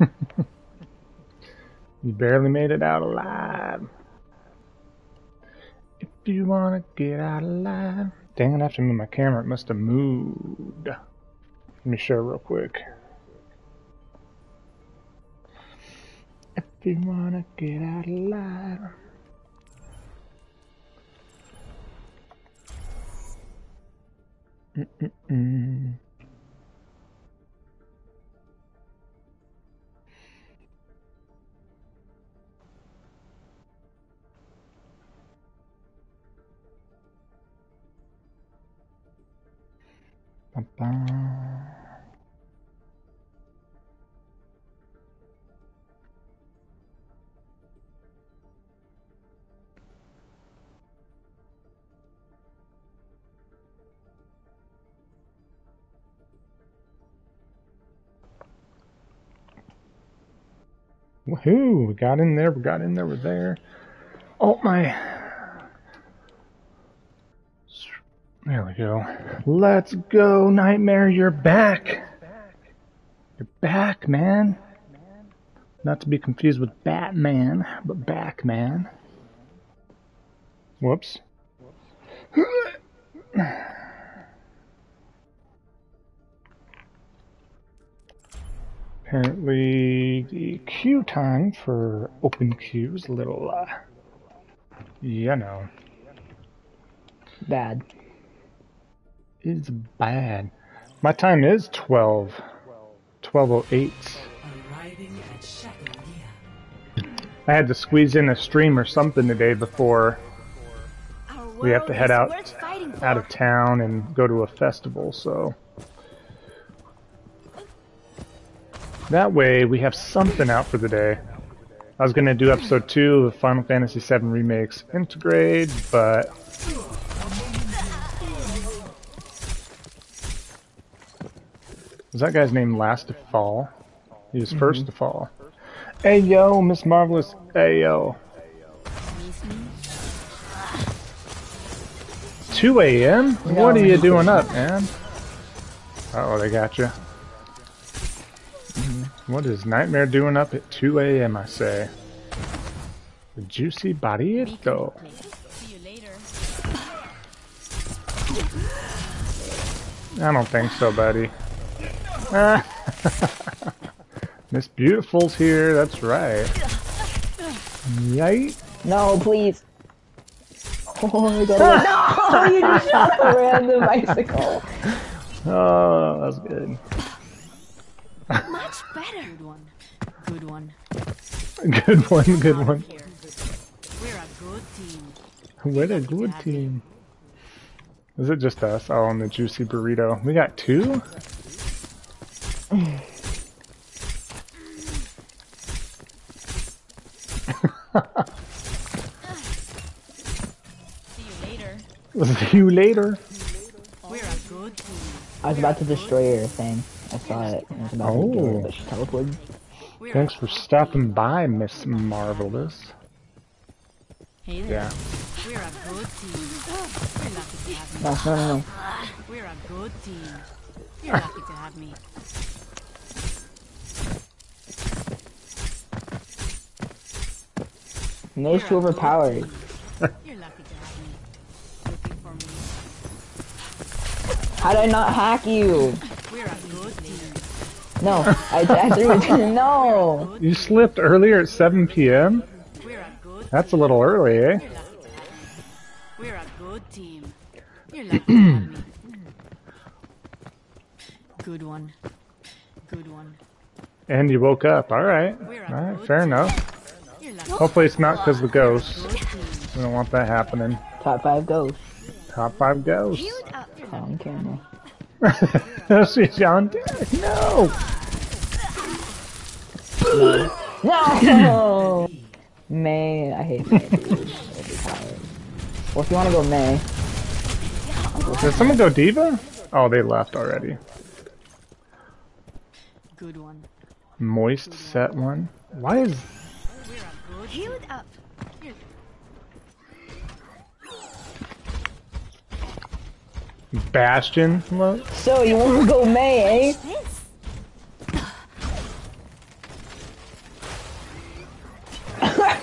you barely made it out alive. If you wanna get out alive. Dang it, I have to move my camera. It must have moved. Let me show real quick. If you wanna get out alive. Mm-mm-mm. Ba-ba. Woohoo! We got in there, we got in there, we're there. Oh my. There we go. Let's go, Nightmare, you're back! You're back, man. Not to be confused with Batman, but back, man. Whoops. Apparently, the queue time for open queue is a little, uh, you know, Bad. Is bad. My time is 12. 12.08. Arriving. I had to squeeze in a stream or something today before we have to head out out of town and go to a festival, so that way we have something out for the day. I was gonna do episode two of Final Fantasy VII Remakes Intergrade, but was that guy's name last to fall? He was first to fall. Hey yo, Miss Marvelous. Hey yo. 2 a.m. What are you doing up, man? Uh oh, they got you. What is Nightmare doing up at 2 a.m. I say. The juicy barrito. See. I don't think so, buddy. Miss Beautiful's here. That's right. Yay. No, please. Oh my god. Oh, no! You just shot the random bicycle. Oh, that's good. Much better. Good one. Good one. Good one. Good one. We're a good team. We're a good team. Is it just us? Oh, and the juicy burrito. We got two? See you later. See you later. We're a good team. I was about to destroy her thing. I saw it. I was about to do Oh. it, but she teleported. Thanks for stopping by, Miss Marvelous. Hey there. Yeah. We're a good team. We're lucky to have me. No, no, no, no. We're a good team. You're lucky to have me. Mei's too overpowered. You're lucky to have me. Looking for me. How did I not hack you? We're a good team. No, I, I threw it. No. You slipped earlier at 7 p.m.? We're a good That's a little early, eh? You're lucky to have me. We're a good team. You're lucky to have me. Good one. Good one. And you woke up. All right. All right. fair team. enough. You're lucky. Hopefully it's not because of the ghosts. We don't want that happening. Top five ghosts. Top five ghosts. Queued. On camera. She's John Derek. No! No! Mei, I hate Mei, Well, if you want to go Mei, Did someone go D.Va? Oh, they left already. Good one. Moist set one. Why is We're a good team. Queued up. Bastion? Look. so you want to go Mei, eh?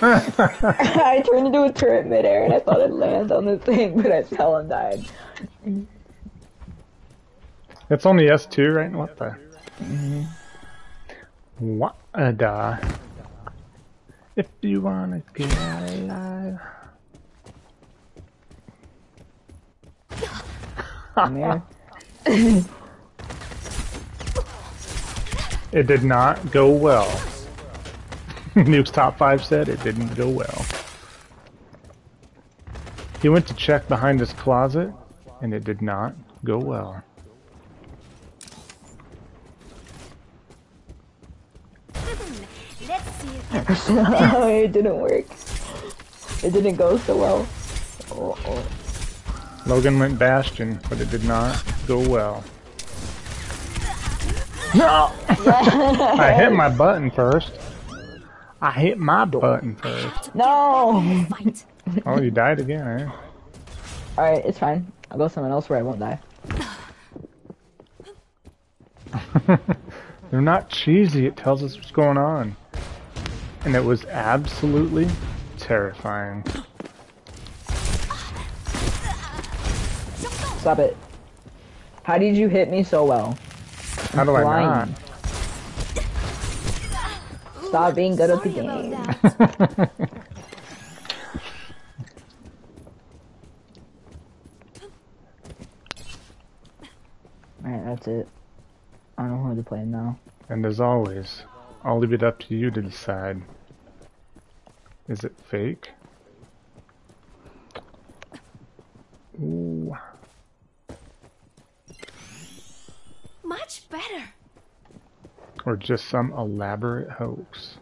I turned into a turret midair and I thought I'd land on the thing, but I fell and died. It's only S2, right? What the? What a da. If you wanna get out alive. Here. It did not go well. Nuke's top five said it didn't go well. He went to check behind his closet, and it did not go well. Let's see if oh, it didn't work. It didn't go so well. Oh, oh. Logan went Bastion, but it did not go well. No! I hit my button first. I hit my button first. No! Oh, you died again, eh? Alright, it's fine. I'll go somewhere else where I won't die. They're not cheesy, it tells us what's going on. And it was absolutely terrifying. Stop it. How did you hit me so well? How do I blind. not? Stop being good at the game. Alright, that's it. I don't know who to play now. And as always, I'll leave it up to you to decide. Is it fake? Ooh. Much better. Or just some elaborate hoax.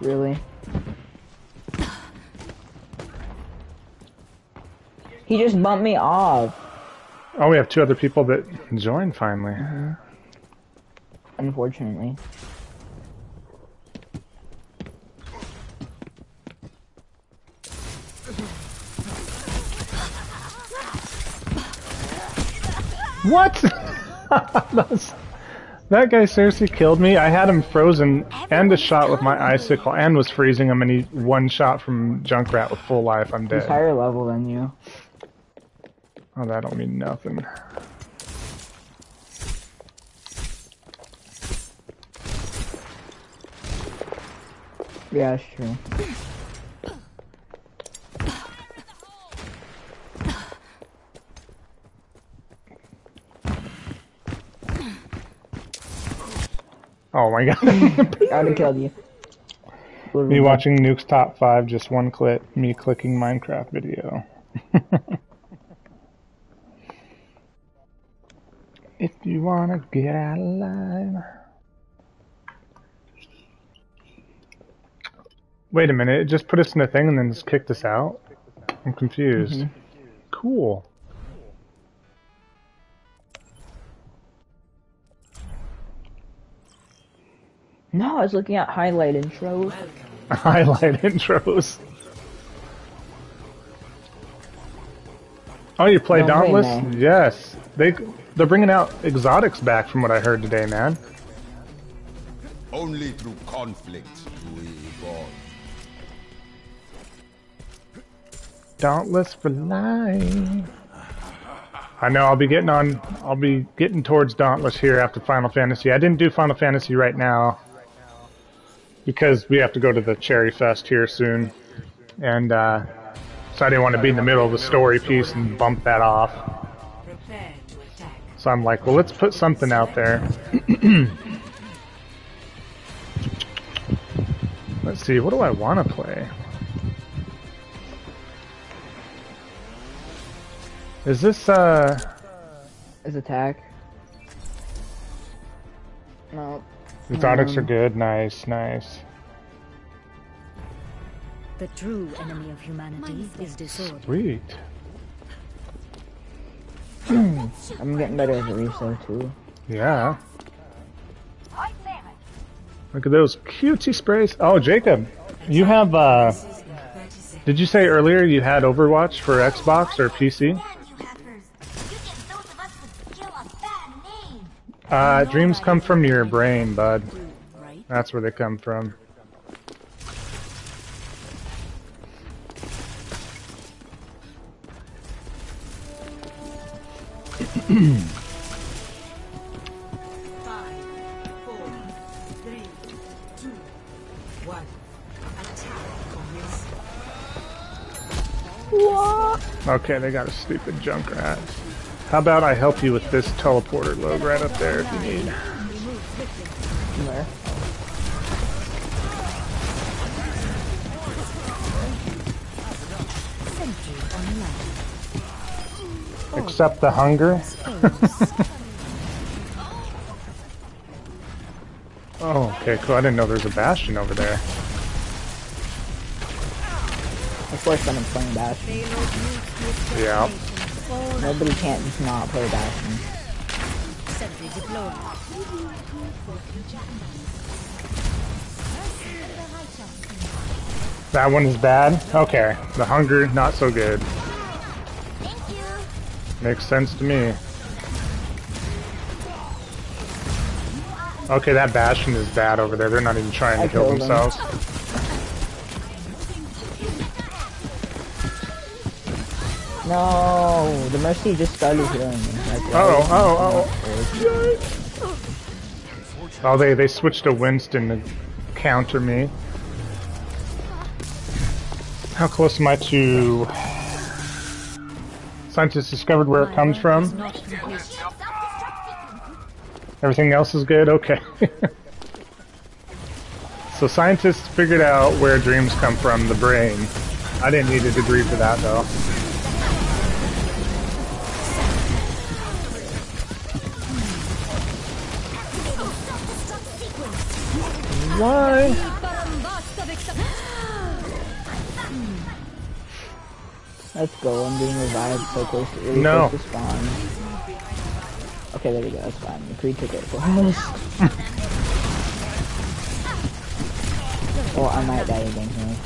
Really? He just bumped me off. Oh, we have two other people that joined finally. Mm-hmm. Unfortunately. What? That guy seriously killed me. I had him frozen and a shot with my icicle and was freezing him and he one shot from Junkrat with full life. I'm He's dead. higher level than you. Oh, that don't mean nothing. Yeah, it's Oh my god. I would have killed you. me watching Nuke's top five, just one clip, me clicking Minecraft video. if you wanna get out alive. Wait a minute, it just put us in a thing and then just kicked us out? I'm confused. Mm-hmm. Cool. No, I was looking at highlight intros. Highlight intros. Oh, you play No Dauntless? man. Yes. They they're bringing out exotics back from what I heard today, man. Only through conflict do we evolve. Dauntless for life. I know I'll be getting on. I'll be getting towards Dauntless here after Final Fantasy. I didn't do Final Fantasy right now because we have to go to the Cherry Fest here soon, and uh, so I didn't want to be in the middle of the story piece and bump that off. So I'm like, well, let's put something out there. let's see, what do I want to play? Is this, uh, His attack. No. Exotics are good? Nice, nice. The true enemy of humanity is disorder. Sweet. I'm getting better at a too. Yeah. Look at those cutie sprays. Oh, Jacob, you have, uh, did you say earlier you had Overwatch for Xbox or PC? Uh, dreams come from your brain, bud. That's where they come from. okay, they got a stupid Junkrat. How about I help you with this teleporter load right up there if you need. Where? Accept the hunger. Oh, okay, cool. I didn't know there was a bastion over there. Of course someone's playing Bastion. Yeah. Nobody can't just not play Bastion. Sentry deployed. That one is bad? Okay. The hunger, not so good. Makes sense to me. Okay, that Bastion is bad over there. They're not even trying to I kill themselves. him. No, the Mercy just started healing me. Like, Oh, oh, oh. Oh, they, they switched to Winston to counter me. How close am I to... Scientists discovered where it comes from. Everything else is good? Okay. so scientists figured out where dreams come from, the brain. I didn't need a degree for that though. Why? Let's go, I'm being revived so close to really No. close to spawn. Okay, there we go, that's fine. The Creed took it for us. oh, I might die again here.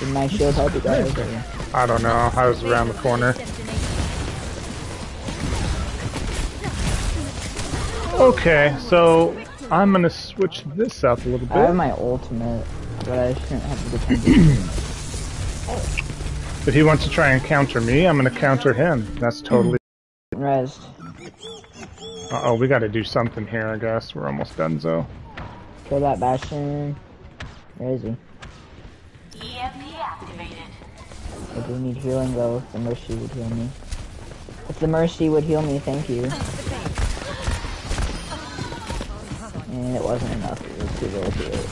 Did my shield help you guys? I don't know. I was around the corner. Okay, so I'm gonna switch this up a little bit. I have my ultimate, but I shouldn't have to defend it. If he wants to try and counter me, I'm gonna counter him. That's totally. Rest. Uh oh, we gotta do something here, I guess. We're almost done, so. Kill that Bastion. Where is he? EMP activated. I do need healing though, if the Mercy would heal me. If the Mercy would heal me, thank you. And it wasn't enough, it was too little too late.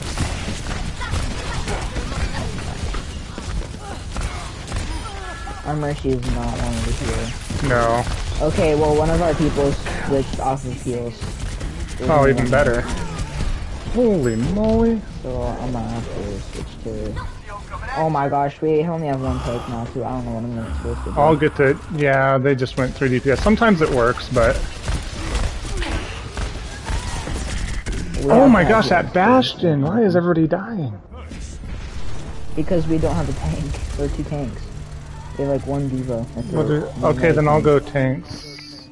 Our Mercy is not wanting to heal. No. Okay, well one of our people switched off of heals. Oh, even one better. Holy moly. So I'm gonna have to switch to... Oh my gosh, we only have one take now too. I don't know what I'm gonna supposed to do. I'll get the. Yeah, they just went 3 DPS. Sometimes it works, but. Oh my gosh, have that Bastion! Why is everybody dying? Because we don't have a tank or two tanks. They have like one D.Va. That's What do- okay, then another I'll go tanks.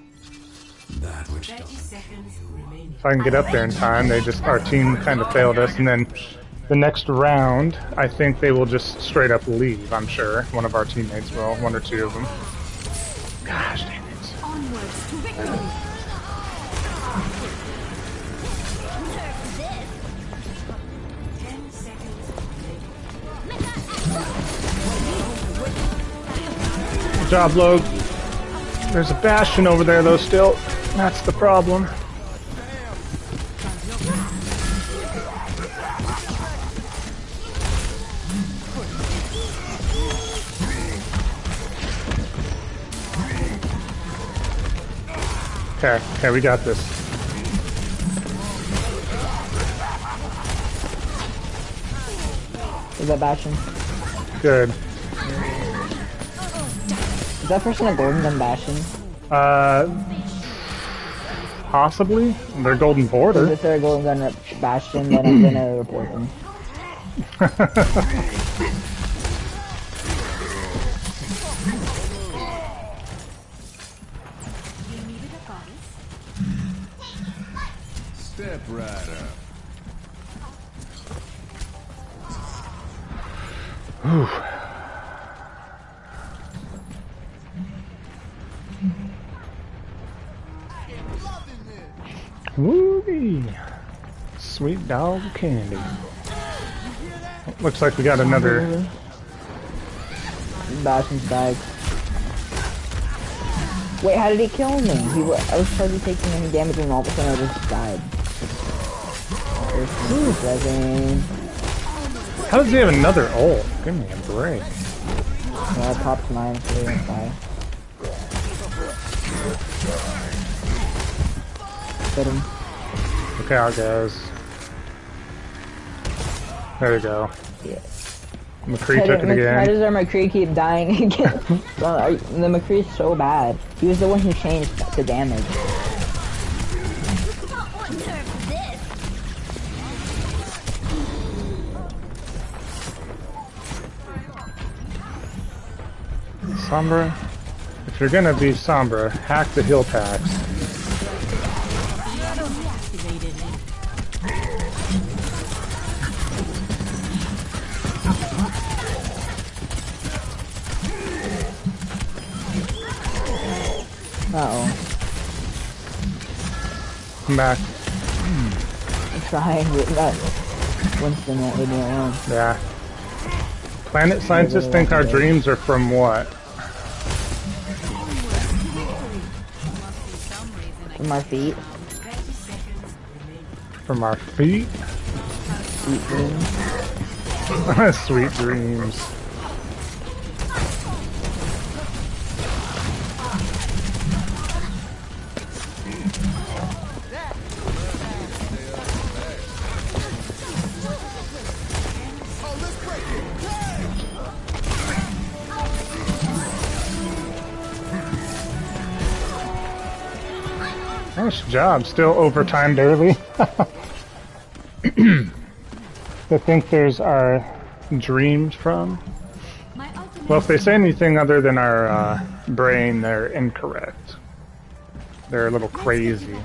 That which 30 seconds remaining. If I can get up there in time, they just our team kind of failed us, and then the next round, I think they will just straight up leave. I'm sure one of our teammates will, one or two of them. Gosh dang it! Good job, Logue. There's a bastion over there though. Still, that's the problem. Okay, okay, we got this. Is that Bastion? Good. Is that person a golden gun Bastion? Uh, possibly. Their golden border. if they're a golden gun Bastion, then I'm gonna report them. dog candy. Looks like we got another. Bastion's died. Wait, how did he kill me? He wa- I was hardly taking any damage and all of a sudden I just died. How does he have another ult? Give me a break. Yeah, I popped mine too and die. Get him. Okay, it goes. There we go. Yeah. McCree took it again. does our McCree keep dying again? well, the McCree's so bad. He was the one who changed the damage. Sombra. If you're gonna be Sombra, hack the hill packs. Come back. I'm trying, but that Winston won't leave me alone. Yeah. Planet scientists think our dreams are from what? From our feet. From our feet? Feet dreams. Sweet dreams. Nice job. Still overtimed early. They think there's our dreams from. Well, if they say anything other than our uh, brain, they're incorrect. They're a little crazy.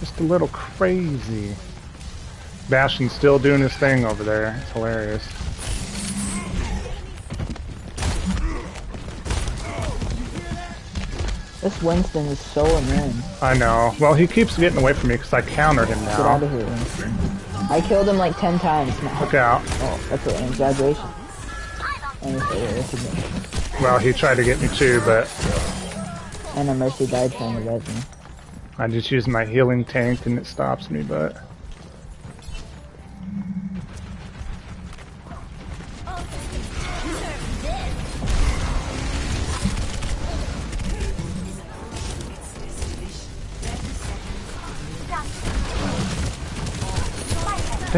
Just a little crazy. Bastion's still doing his thing over there. It's hilarious. This Winston is so annoying. I know. Well, he keeps getting away from me because I countered him Get out now. of here, Winston. I killed him like 10 times now. Look out. Oh, that's an exaggeration. And it's a recognition. Well, he tried to get me too, but And a Mercy died trying to res me. I just used my healing tank and it stops me, but...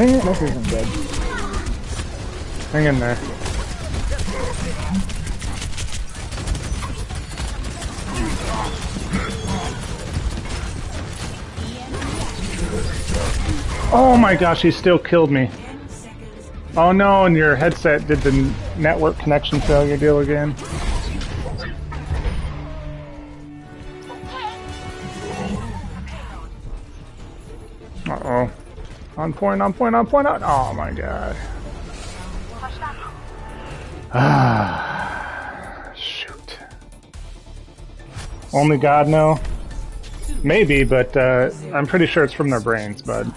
Dang it. Hang in there. Oh my gosh, he still killed me. Oh no, and your headset did the network connection failure deal again. On point, on point, on point, on. Oh my god. Ah, shoot. Only God know. Maybe, but uh, I'm pretty sure it's from their brains, bud.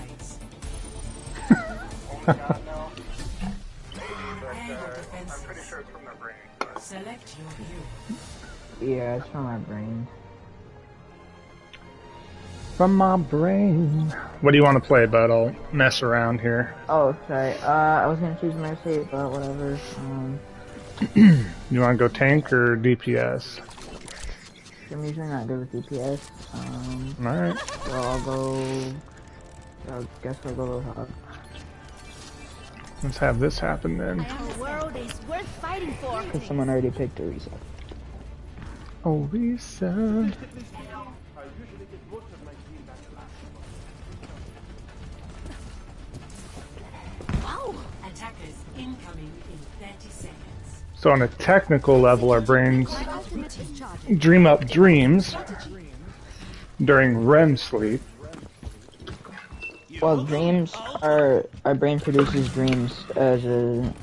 Select your hero. Yeah, it's from my brain. From my brain. What do you want to play, bud? I'll mess around here. Oh, sorry. Uh, I was gonna choose Mercy, but whatever. Um, You want to go tank or DPS? I'm usually not good with DPS. Um, Alright. so I'll go. I guess I'll go with Hog. Let's have this happen then. The world is worth fighting for. Because someone already picked a reset. Attackers incoming in 30 seconds. So on a technical level, our brains My ultimate is charging. dream up dreams during REM sleep. Well, dreams are our brain produces dreams as a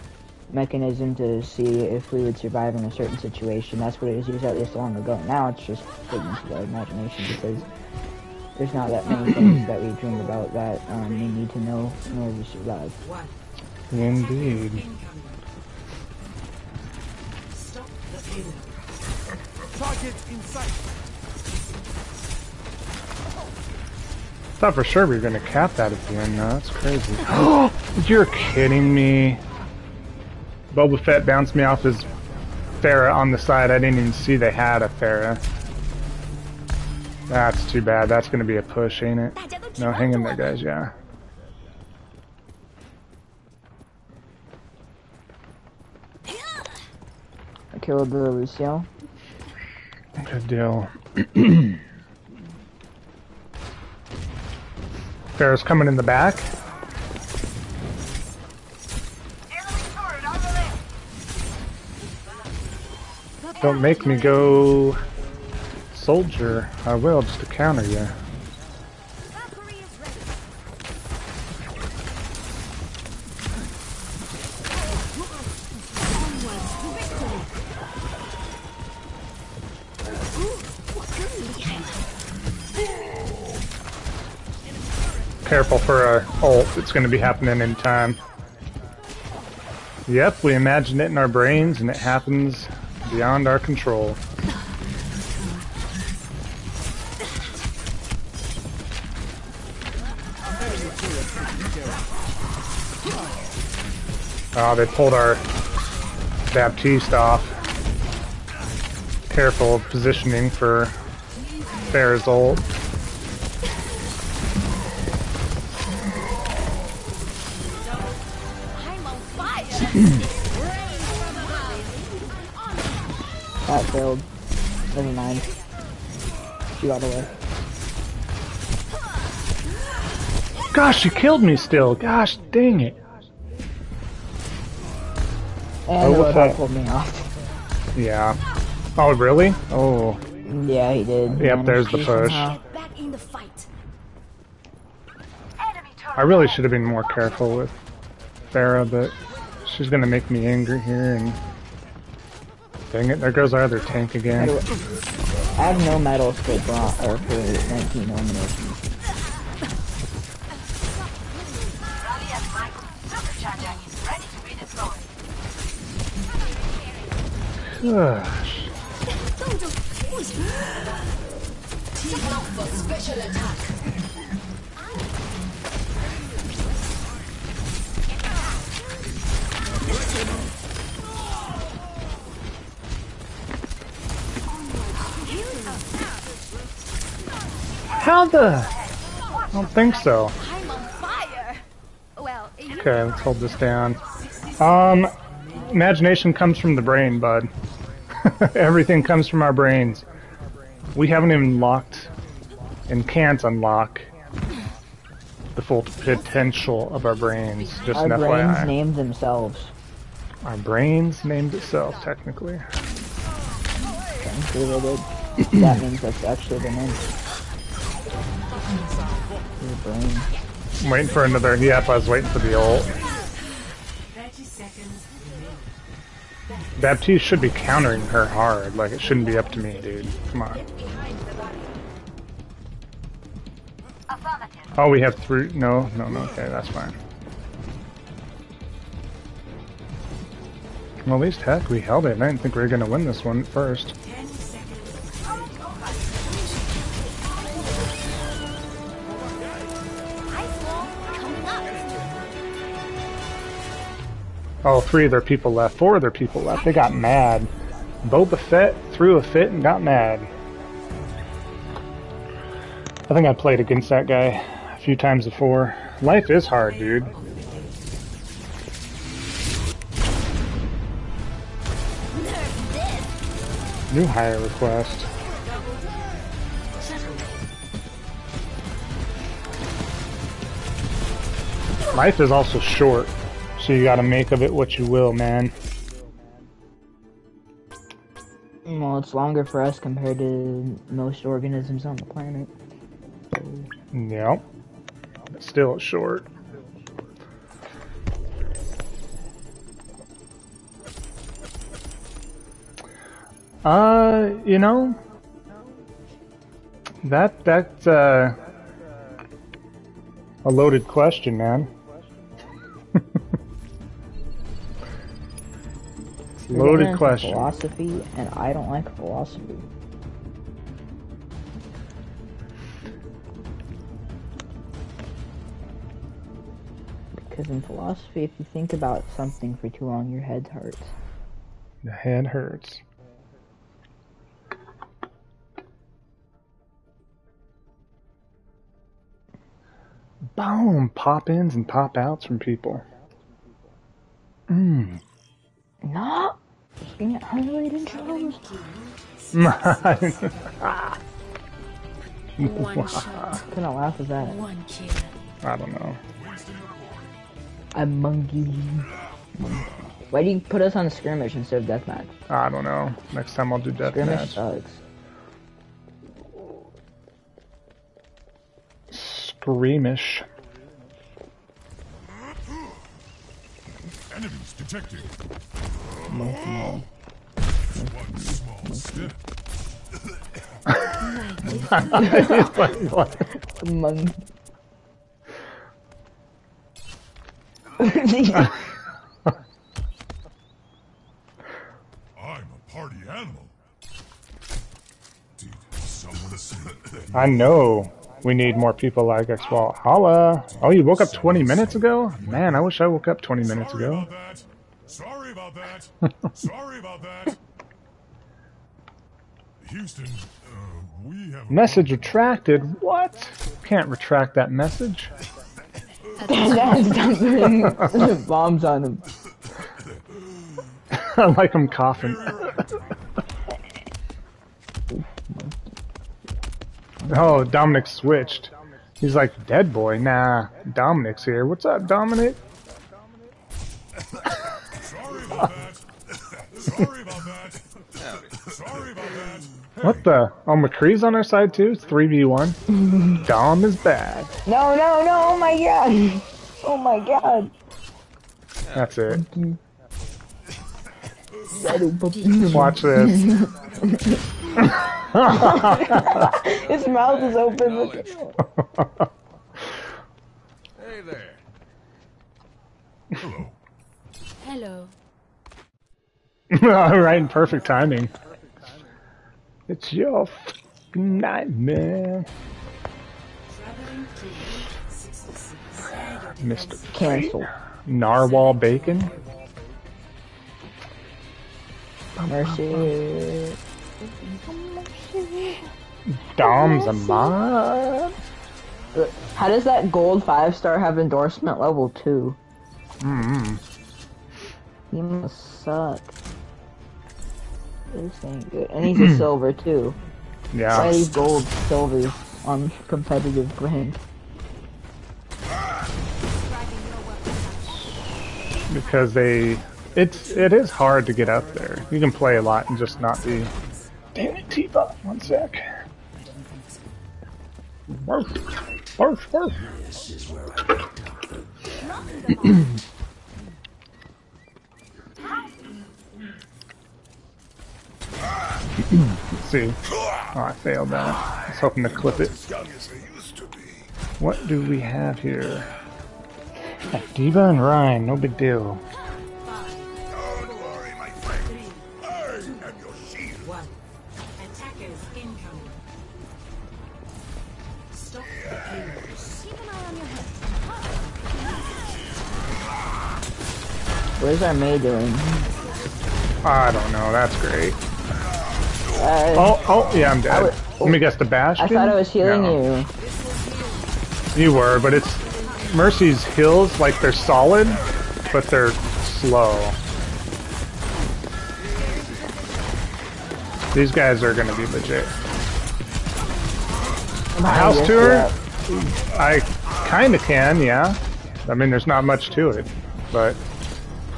mechanism to see if we would survive in a certain situation. That's what it was used at this long ago. Now it's just figments of our imagination because there's not that many things that we dream about that um, we need to know in order to survive. Indeed. Target in sight. Thought for sure we were gonna cap that at the end. No, that's crazy. You're kidding me. Boba Fett bounced me off his Pharah on the side. I didn't even see they had a Pharah. That's too bad. That's gonna be a push, ain't it? No, hang in there, guys. Yeah. I killed the Lucio. Good deal. Pharah's coming in the back. Don't make me go soldier. I will just to counter you. Careful for a ult. It's going to be happening in time. Yep, we imagine it in our brains and it happens beyond our control. Oh, they pulled our Baptiste off. Careful positioning for Pharah's ult. That failed. Never mind. She got away. Gosh, you killed me still. Gosh, dang it. And Oh, what's Roadhog that? pulled me off. Yeah. Oh, really? Oh. Yeah, he did. Yep, Managed there's the to push. Back in the fight. I really should have been more careful with Pharah, but she's gonna make me angry here and... Dang it, there goes our other tank again. I have no medals for bron- or for 19 nominations. Gosh. How the? I don't think so. I'm on fire. Okay, let's hold this down. Um, imagination comes from the brain, bud. Everything comes from our brains. We haven't even locked and can't unlock the full potential of our brains. Just Our an brains FYI. named themselves. our brains named itself, technically. Technically they that means that's actually the name. I'm waiting for another. Yep, I was waiting for the ult. 30 seconds. Baptiste should be countering her hard. Like, it shouldn't be up to me, dude. Come on. Oh, we have three. No, no, no. Okay, that's fine. Well, at least, heck, we held it. I didn't think we were going to win this one first. Oh, three of their people left. Four of their people left. They got mad. Boba Fett threw a fit and got mad. I think I played against that guy a few times before. Life is hard, dude. New hire request. Life is also short, so you gotta make of it what you will, man. Well, it's longer for us compared to most organisms on the planet. So. Yeah. Still short. Uh, you know, that that's uh, a loaded question, man. Loaded question. Philosophy, and I don't like philosophy. Because in philosophy, if you think about something for too long, your head hurts. The head hurts. Boom! Pop ins and pop outs from people. Mmm. No! Being highlighted shows. One shot, Couldn't laugh at that. one kill. I don't know. I'm a monkey. Why do you put us on a skirmish instead of deathmatch? I don't know. Next time I'll do deathmatch. Skirmish deathmatch. sucks. Screamish. Enemies detected. One small step. I'm a party animal. Did someone I know we need more people like Xvault. Holla! Oh, you woke up 20 minutes ago? Man, I wish I woke up 20 minutes ago. Sorry about that. Sorry about that. Houston, uh, we have a Message retracted? What? Can't retract that message. Dad's dumping bombs on him. I like him coughing. Oh, Dominic switched. He's like, dead boy. Nah, Dominic's here. What's up, Dominic? Sorry about that. Sorry about that. Sorry about that. What the? Oh, McCree's on our side too? 3v1? Dom is bad. No, no, no! Oh my god! Oh my god! That's it. Shadow. Watch this. His mouth is open. Look at Hey there. Hello. Hello. right in perfect timing. It's your fucking nightmare, Mr. Cancel. Narwhal Bacon. Mercy. Dom's a mod. How does that gold five star have endorsement level two? Mm-hmm. He must suck. This ain't good. And he's a silver too. Why Yeah. these gold silvers on competitive rank? Because they, it's it is hard to get up there. You can play a lot and just not be. Damn it, T-Bot. One sec. Worf, worf, worf. Let's see. Oh, I failed that. I was hoping to clip it. I. What do we have here? D.Va and Ryan, no big deal. What is our Mei doing? I don't know, that's great. Uh, Oh, oh, yeah, I'm dead. Let me guess the bash. I thought I was healing you. You were, but it's Mercy's heals like they're solid, but they're slow. These guys are gonna be legit. House tour? I kinda can, yeah. I mean, there's not much to it, but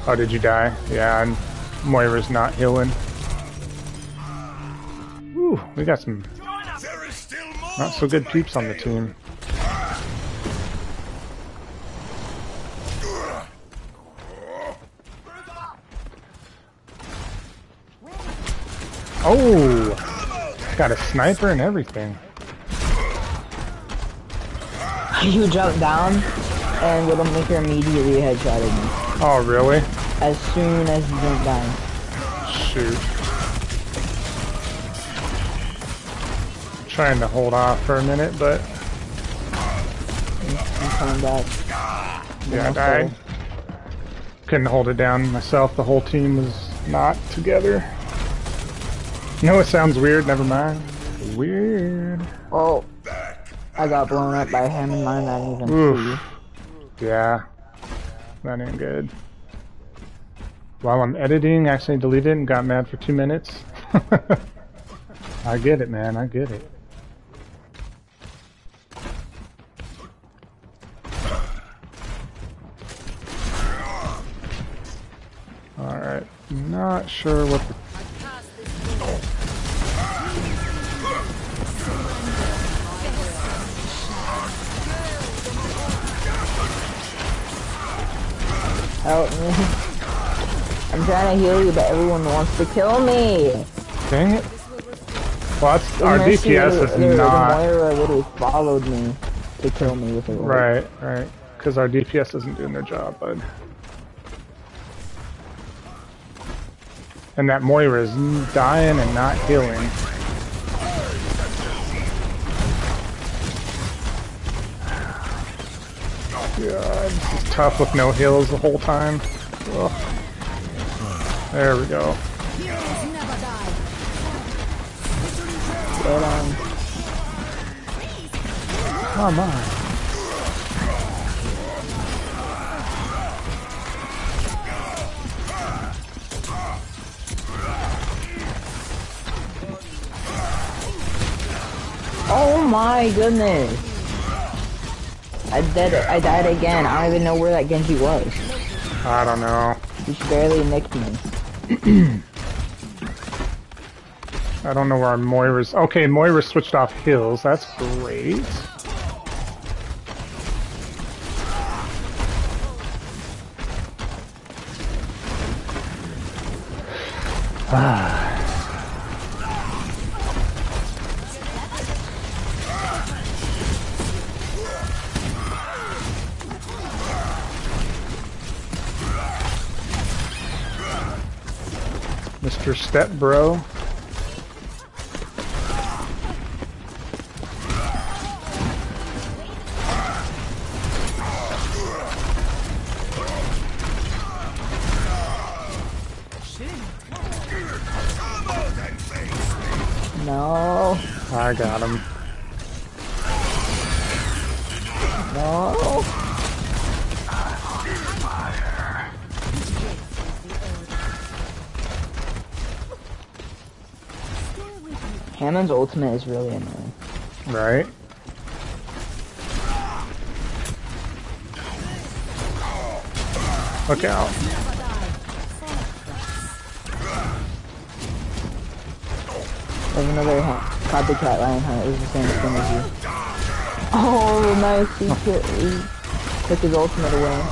oh, did you die? Yeah, and Moira's not healing. Ooh, we got some not so good peeps on the team. Oh! Got a sniper and everything. You jump down, and Little Maker immediately headshotted me. Oh, really? As soon as you don't die. Shoot. Trying to hold off for a minute, but I'm coming back. yeah, I died. Couldn't hold it down myself. The whole team was not together. No, it sounds weird. Never mind. Weird. Oh, I got blown up by him and mine. I didn't even Oof. see. Yeah. That ain't good. While I'm editing, I accidentally deleted it and got mad for two minutes. I get it, man. I get it. Alright. Not sure what the Help me. I'm trying to heal you, but everyone wants to kill me. Dang it. Well, our you- DPS the- is the not. Moira literally followed me to kill me with her. Right, right. Because our DPS isn't doing their job, bud. And that Moira is dying and not healing. God, this is tough with no heals the whole time. Ugh. There we go. Um, Come on. oh my goodness. I dead. I died again. I don't even know where that Genji was. I don't know. He barely nicked me. I don't know where Moira's. Okay, Moira switched off hills. That's great. Mr. Ah. Step Bro. Ultimate is really annoying. Right? Look out. There's another copycat lion hunt. The same thing as you. Oh, nice. He, took- he took his ultimate away.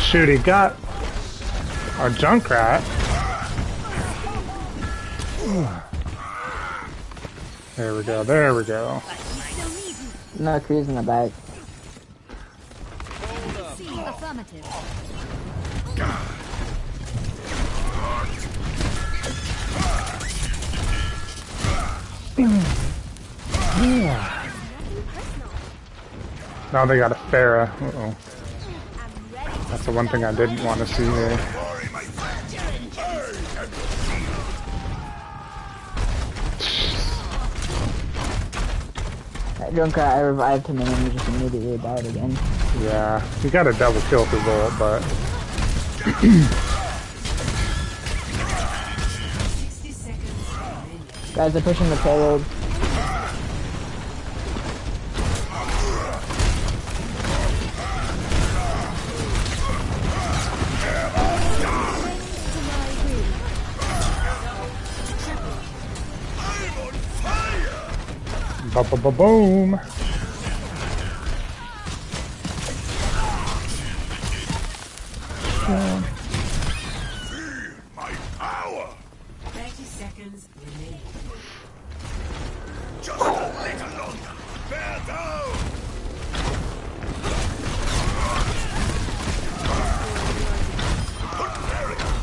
Shoot, he got our Junkrat. There we go, there we go. No, Cree's in the back. Affirmative. Now they got a Pharah. Uh-oh. That's the one thing I didn't want to see there. Junkrat I revived him and then he just immediately died again. Yeah, he got a double kill his ult, but Guys, they're pushing the payload.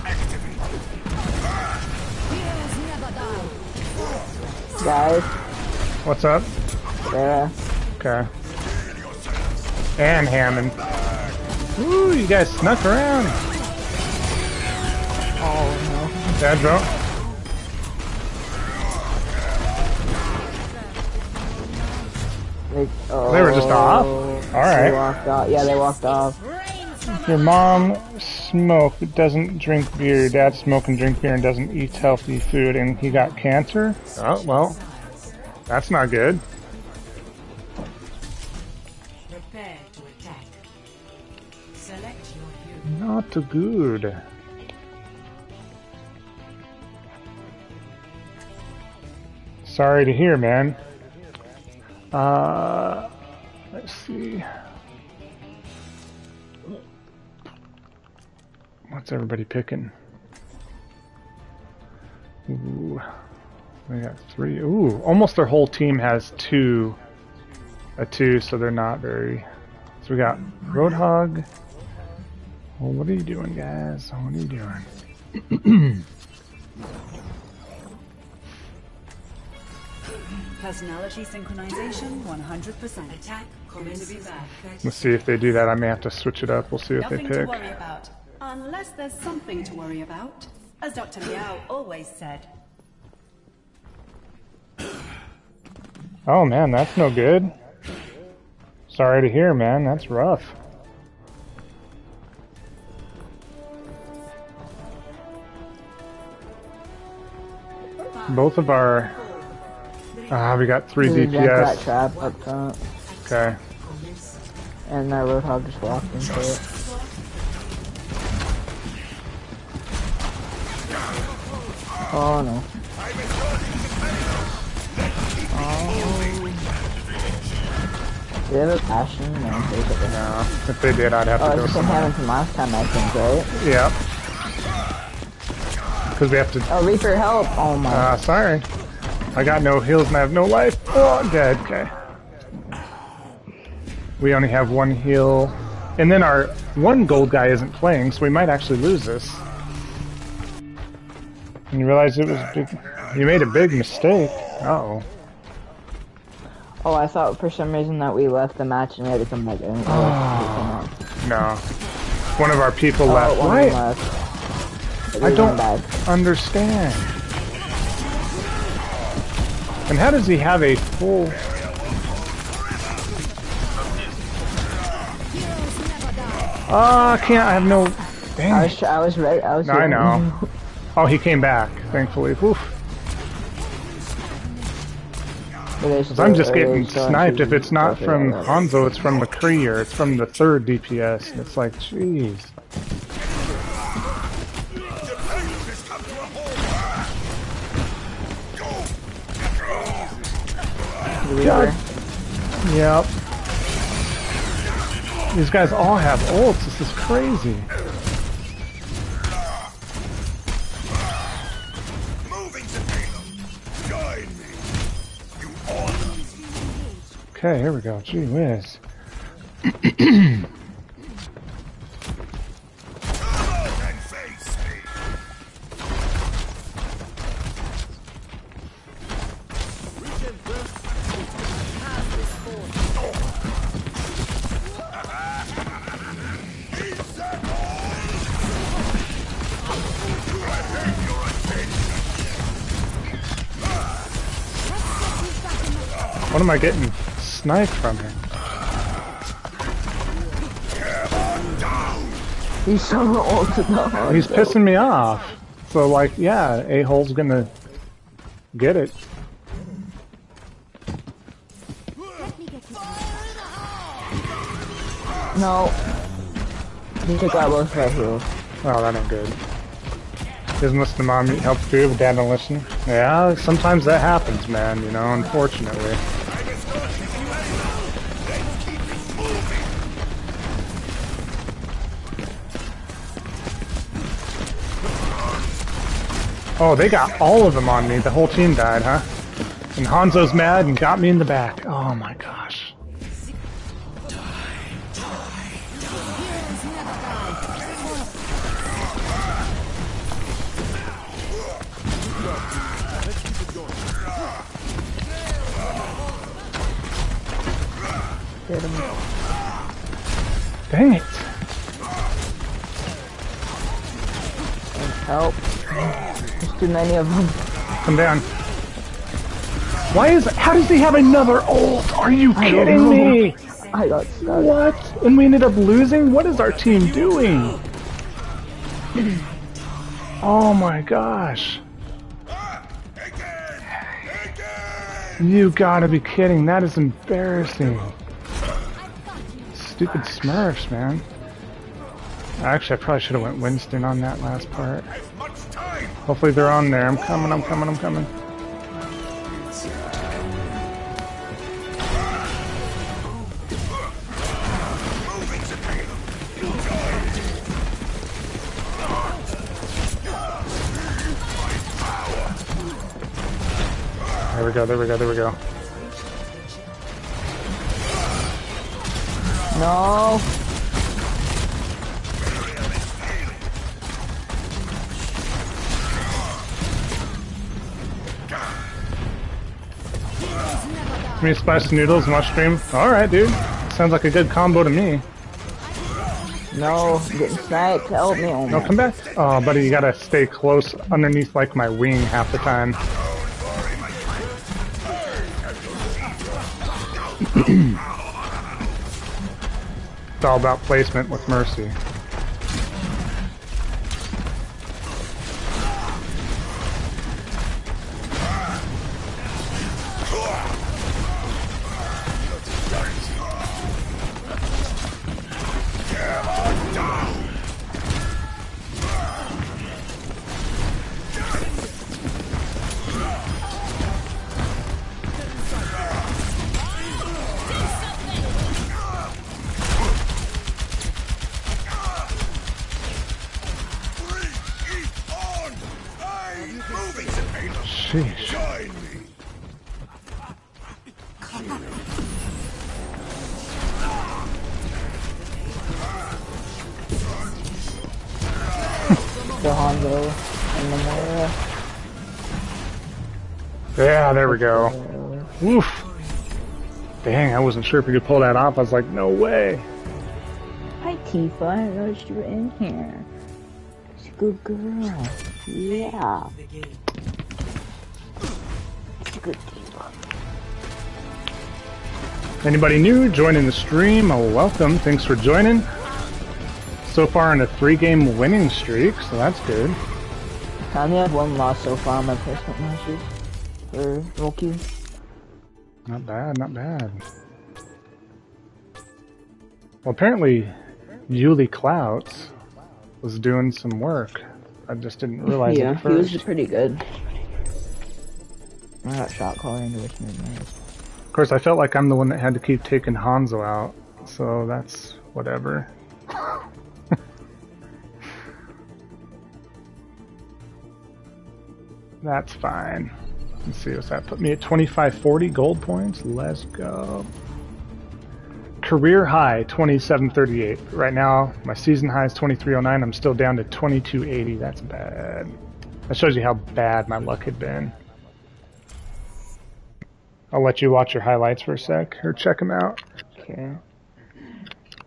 Activated. Heroes never die. Guys, What's up? Hammond. Ooh, you guys snuck around. Oh Dad, bro. no. They, oh, They were just oh, off? All They right. walked off. Yeah, they walked off. Your mom smoke doesn't drink beer. Your dad smoke and drink beer and doesn't eat healthy food, and he got cancer. Oh well, that's not good. Not good. Sorry to hear, man. Uh, let's see. What's everybody picking? Ooh, we got three. Ooh, almost their whole team has two. A two, so they're not very. So we got Roadhog. Well, what are you doing, guys? What are you doing? Personality synchronization 100%. Attack commences back. Let's see if they do that. I may have to switch it up. We'll see what they Nothing to pick. worry about. Unless there's something to worry about. As Dr. Liao always said. Oh man, that's no good. Sorry to hear, man. That's rough. Both of our. Ah, we got three Junkrat DPS. trap up front, Okay. and that Roadhog just walked into it. Oh no. Oh. Do they have a passion? No, they don't. No, if they did, I'd have Oh, to go it's the same happened from last time, I think, right? Yeah. Because we have to. Oh, Reaper, help! Oh my. Ah, sorry. I got no heals and I have no life. Oh, I'm dead. Okay. We only have one heal. And then our one gold guy isn't playing, so we might actually lose this. And you realize it was big. You made a big mistake. Uh oh. Oh, I thought for some reason that we left the match and we had to come back in. Oh, No. One of our people oh left. one Right. left. I don't back. understand. And how does he have a full. Ah, I can't. I have no. Dang. I was, I was ready. I was. I know. Oh, he came back, thankfully. Oof. I'm just getting sniped. If it's not from Hanzo, it's from McCree or it's from the third DPS. It's like, jeez. God. Yep. These guys all have ults. This is crazy. Moving to Join me. You. Okay, here we go. Gee whiz. What am I getting sniped from here? He's so ulted though. Oh, he's pissing me off. So like, yeah, a hole's gonna get it. No. He took out both right here. Oh, that ain't good. Isn't listen to mom help too, but dad don't listen. Yeah, sometimes that happens, man. You know, unfortunately. Oh, they got all of them on me. The whole team died, huh? And Hanzo's mad and got me in the back. Oh my gosh. Dang it. Help. There's too many of them. Come down. Why is how does he have another ult? Are you I kidding me? I got stuck. What? And we ended up losing? What is our team doing? Oh my gosh. You gotta be kidding. That is embarrassing. Stupid Smurfs, man. Actually, I probably should have went Winston on that last part. Hopefully they're on there. I'm coming, I'm coming, I'm coming. There we go, there we go, there we go. No. Me spicy noodles, mushroom. Alright, dude. Sounds like a good combo to me. No. Getting sniped. Help me. Oh No, come back. Oh, buddy, you gotta stay close underneath like my wing half the time. it's all about placement with Mercy. Go. Woof. Dang, I wasn't sure if we could pull that off. I was like, no way. Hi Tifa, I noticed you were in here. She's a good girl. Yeah. She's a good Tifa. Anybody new joining the stream? Oh, welcome. Thanks for joining. So far in a three-game winning streak, so that's good. I only have one loss so far on my placement matches Mm, for Roki. Not bad, not bad. Well, apparently, Yuli Clouts was doing some work. I just didn't realize it Yeah, he was pretty good. I got shot caller into which nice. Of course, I felt like I'm the one that had to keep taking Hanzo out, so that's whatever. that's fine. Let's see, what's that? Put me at 2540 gold points. Let's go. Career high 2738. Right now, my season high is 2309. I'm still down to 2280. That's bad. That shows you how bad my luck had been. I'll let you watch your highlights for a sec or check them out. Okay. And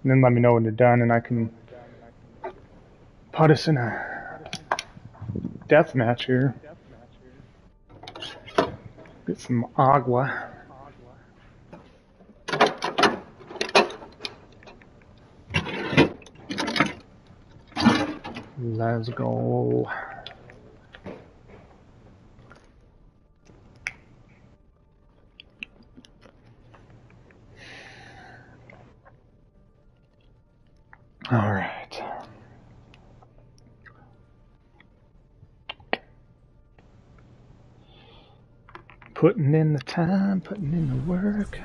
then let me know when you're done and I can put us in a death match here. Get some agua. Let's go. All right. Putting in the time, putting in the work.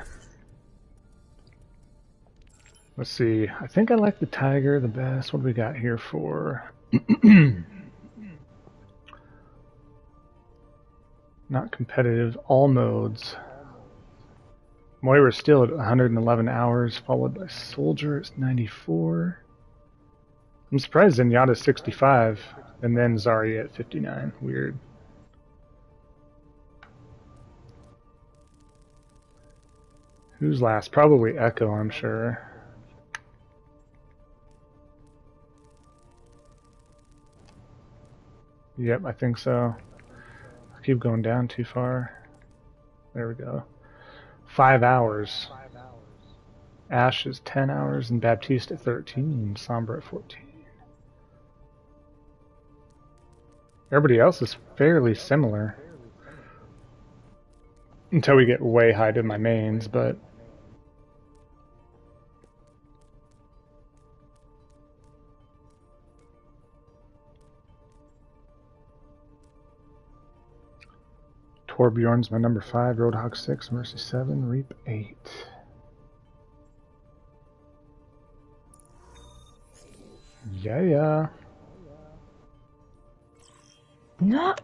Let's see. I think I like the tiger the best. What do we got here for? Not competitive. All modes. Moira's still at 111 hours, followed by Soldier at 94. I'm surprised Zenyatta's 65, and then Zarya at 59. Weird. Who's last? Probably Echo, I'm sure. Yep, I think so. I keep going down too far. There we go. Five hours. Ash is 10 hours, and Baptiste at 13, Sombra at 14. Everybody else is fairly similar. Until we get way high to my mains, but Torbjorn's my number five, Roadhog six, Mercy seven, Reap eight. Yeah, yeah. No.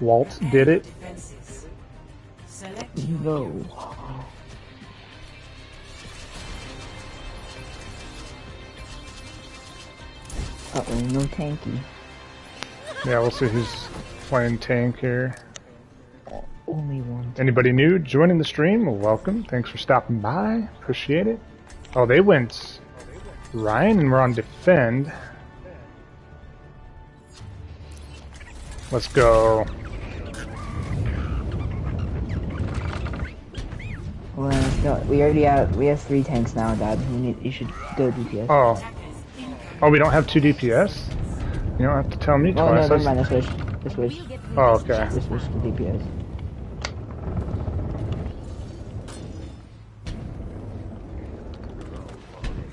Walt did it. Select No. Uh oh, no tanky. Yeah, we'll see who's playing tank here. Only one. Anybody new joining the stream? Welcome. Thanks for stopping by. Appreciate it. Oh, they went Ryan and we're on defend. Let's go. Well, let's. We already have we have three tanks now, Dad. You need you should go DPS. Oh. Oh, we don't have two DPS? You don't have to tell me Oh no, twice. never mind. I switched. I switched. Oh, okay. I switched to DPS.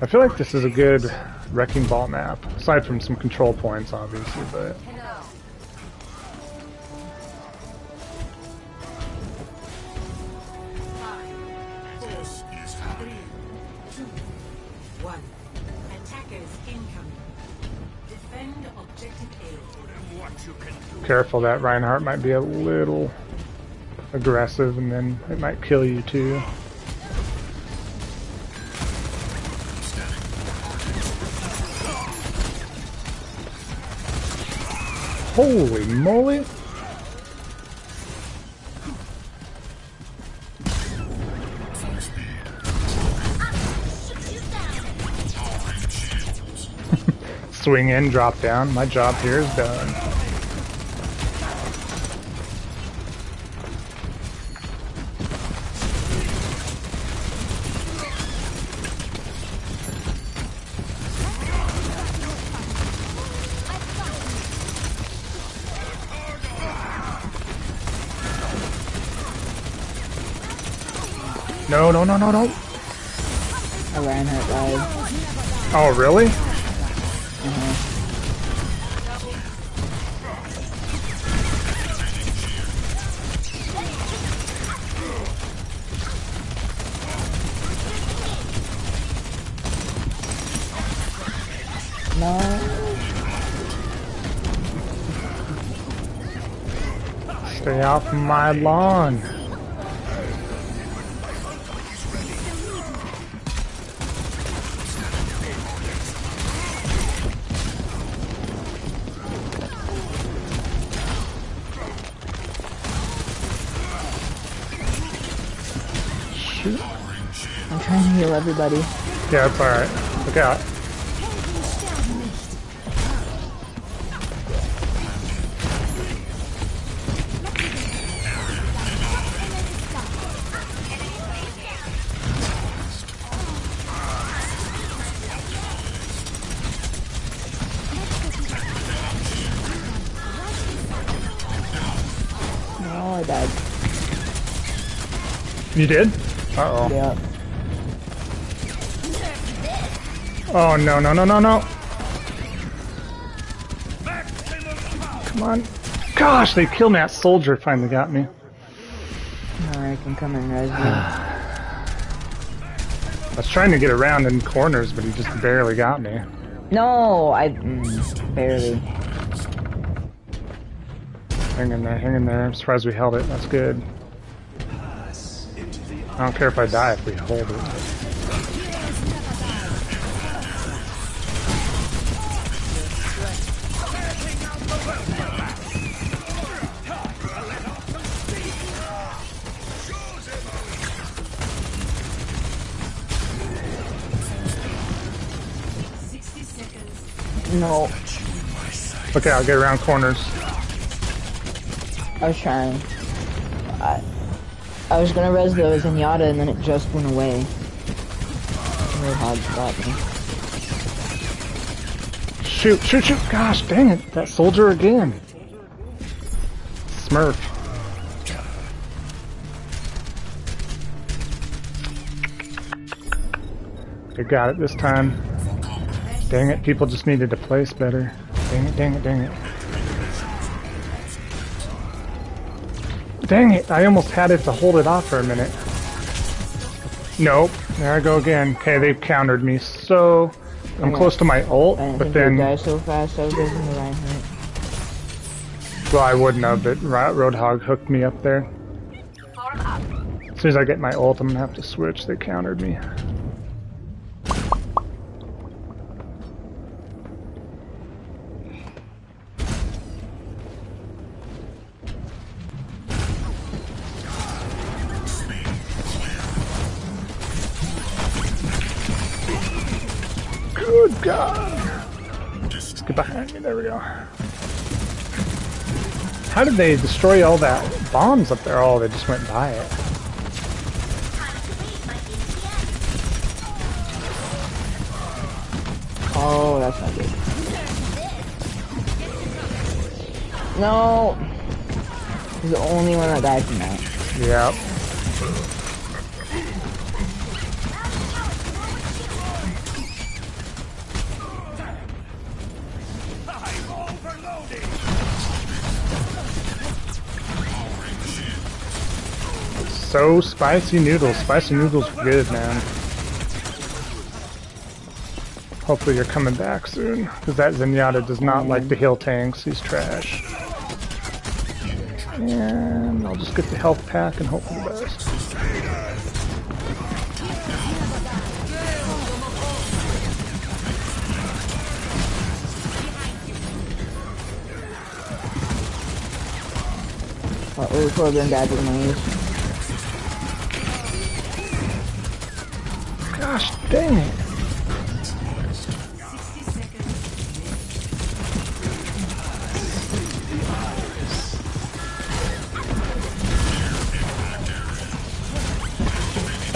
I feel like this is a good wrecking ball map. Aside from some control points, obviously, but careful that Reinhardt might be a little aggressive and then it might kill you too. Holy moly! Swing in, drop down. My job here is done. No, no, no, no, no. I ran her. Oh, really? No. Stay off my lawn. Shoot. I'm trying to heal everybody. Yeah, it's alright. Look out. Oh, died. You did? Uh oh. Yeah. Oh no no no no no! Come on! Gosh, they killed. That soldier finally got me. Alright, I can come and res you. I was trying to get around in corners, but he just barely got me. No, I mm, barely. Hang in there, hang in there. I'm surprised we held it. That's good. I don't care if I die if we hold it. No, Okay, I'll get around corners. I was trying. I, was gonna res the Zenyatta and then it just went away. Shoot, shoot, shoot! Gosh, dang it! That soldier again. Smurf. They got it this time. Dang it, people just needed to place better. Dang it, dang it, dang it. Dang it, I almost had it to hold it off for a minute. Nope, there I go again. Okay, they've countered me, so I'm Yeah. close to my ult, but then, die so fast, I was using the Reinhardt. well, I wouldn't have, but Ro- Roadhog hooked me up there. As soon as I get my ult, I'm gonna have to switch. They countered me. God! Just get behind me. There we go. How did they destroy all that bombs up there? Oh, they just went by it. Oh, that's not good. No! He's the only one that died from that. Yep. So spicy noodles. Spicy noodles are good, man. Hopefully you're coming back soon, because that Zenyatta does not like to heal tanks. He's trash. And I'll just get the health pack and hope for the best. Uh oh, died to the money.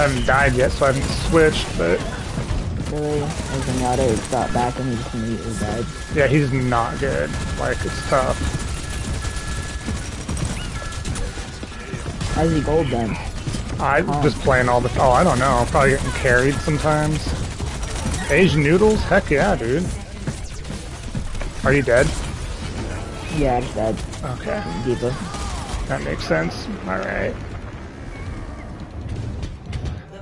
Haven't died yet, so I haven't switched, but Really? As got back and he just immediately died. yeah, he's not good. Like, it's tough. How's he gold then? I'm Oh. just playing all the. Oh, I don't know. I'm probably getting carried sometimes. Asian noodles? Heck yeah, dude. Are you dead? Yeah, I just died. Okay, that makes sense. Alright.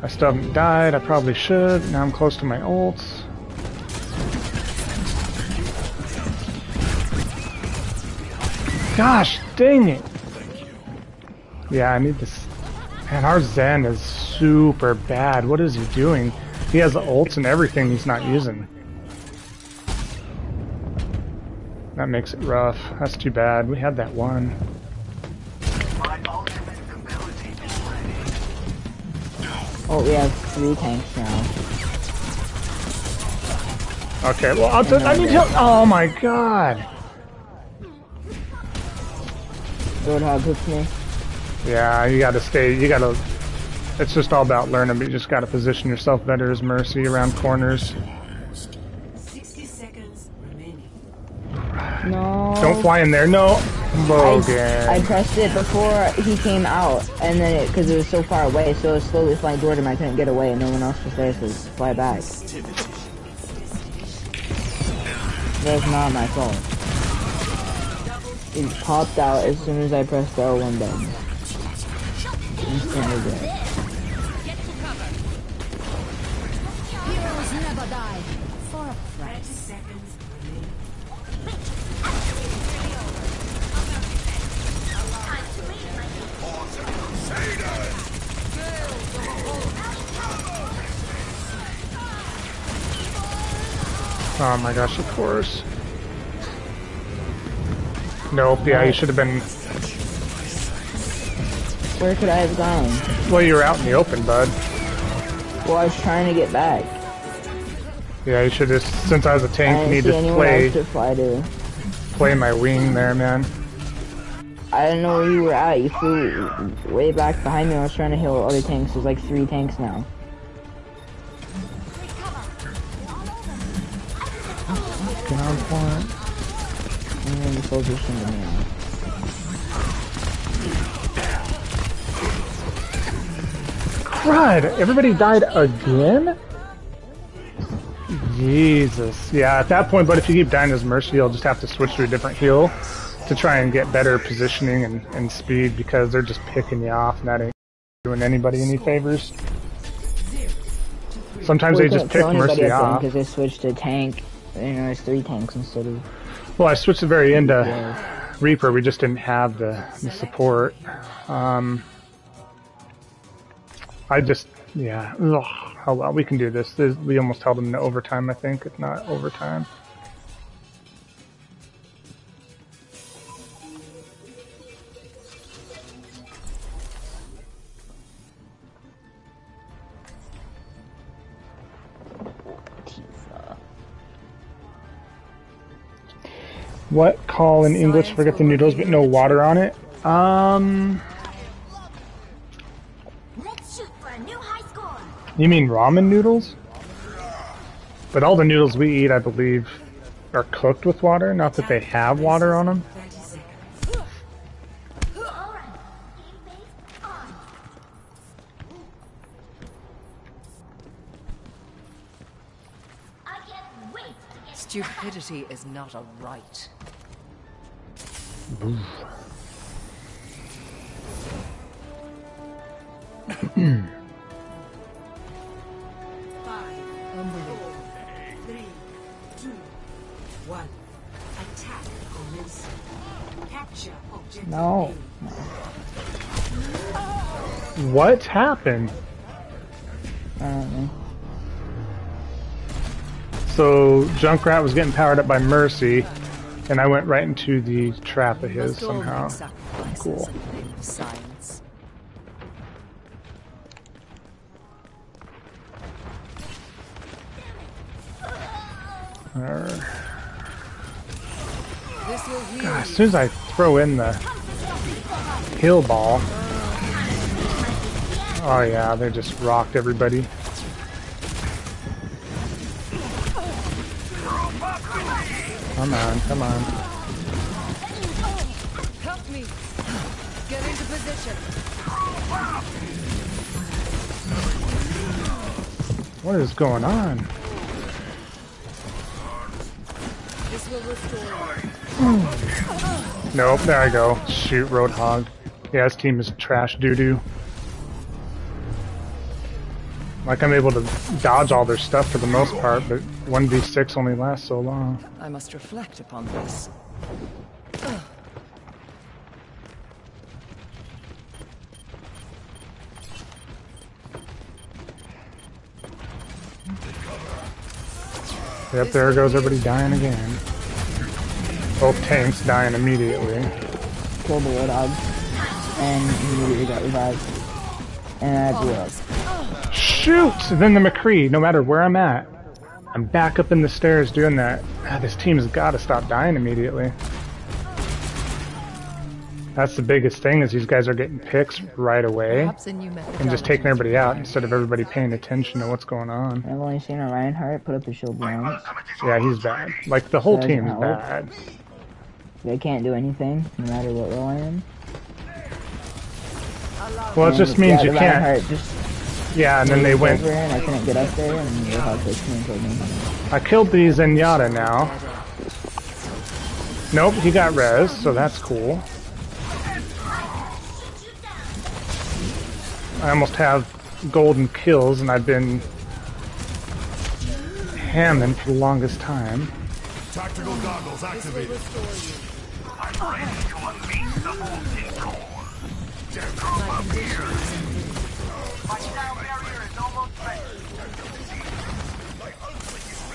I still haven't died. I probably should. Now I'm close to my ults. Gosh, dang it. Yeah, I need this. Man, our Zen is super bad. What is he doing? He has the ults and everything he's not using. That makes it rough. That's too bad. We had that one. Oh, we have three tanks now. Okay, well, I'll t- I need help. Oh my god. Roadhog hooks me. Yeah, you gotta stay, you gotta, it's just all about learning, but you just gotta position yourself better as Mercy around corners. 60 seconds remaining. No. Don't fly in there, no! I. I pressed it before he came out, and then it, because it was so far away, so it was slowly flying toward him, I couldn't get away, and no one else was there, so fly back. That's not my fault. It popped out as soon as I pressed the L1 button. Instantly dead. Oh my gosh, of course. Nope, yeah, you should have been. Where could I have gone? Well, you were out in the open, bud. Well, I was trying to get back. Yeah, you should just. Since I was a tank, need to play to fly to. play my wing there, man. I didn't know where you were at. You flew way back behind me. I was trying to heal other tanks. There's like three tanks now. Get on point. And then the soldiers send me out. Crud! Everybody died again? Jesus. Yeah, at that point, but if you keep dying as Mercy, you'll just have to switch to a different heal to try and get better positioning and, and speed because they're just picking you off and that ain't doing anybody any favors. Sometimes they just pick Mercy off. because they switched to tank. You know, it's three tanks instead of. Well, I switched the very end to Yeah. Reaper. We just didn't have the, the support. Um, I just, yeah. Ugh, oh well, we can do this. this. We almost held them to overtime, I think, if not overtime. What call in English? Forget the noodles, but no water on it. Um, Let's shoot for a new high score. you mean ramen noodles? But all the noodles we eat, I believe, are cooked with water. Not that they have water on them. Alright. Game face on. I can't wait to get Stupidity is not a right. No. What happened? I don't know. So Junkrat was getting powered up by Mercy, and I went right into the trap of his somehow. Cool. in the name of science. Arr. This will heal As soon as I throw in the hill ball, oh yeah, they just rocked everybody. Come on, come on. Help me! Get into position! What is going on? This will restore. Nope, there I go. Shoot, Roadhog. Yeah, his team is trash doo-doo. Like, I'm able to dodge all their stuff for the most part, but 1v6 only lasts so long. I must reflect upon this. Yep, there goes everybody dying again. Both tanks dying immediately. Killed the Warthog. And immediately got revived. And I blew oh. up. Shoot! Then the McCree, no matter where I'm at. I'm back up in the stairs doing that. Ah, this team's got to stop dying immediately. That's the biggest thing is these guys are getting picks right away Perhaps a new method. and just taking everybody out instead of everybody paying attention to what's going on. I've only seen a Reinhardt put up a shield once. Yeah, he's bad. Like the whole Doesn't team's bad. They can't do anything, no matter what role I am. Well, it just means yeah, you can't. Reinhardt just Yeah, and then they went. over and I couldn't get up there, and the Warthog pushed me and killed me. I killed the Zenyatta now. Nope, he got res, so that's cool. I almost have golden kills, and I've been hamming for the longest time. Tactical goggles activated. Here, Regenerating the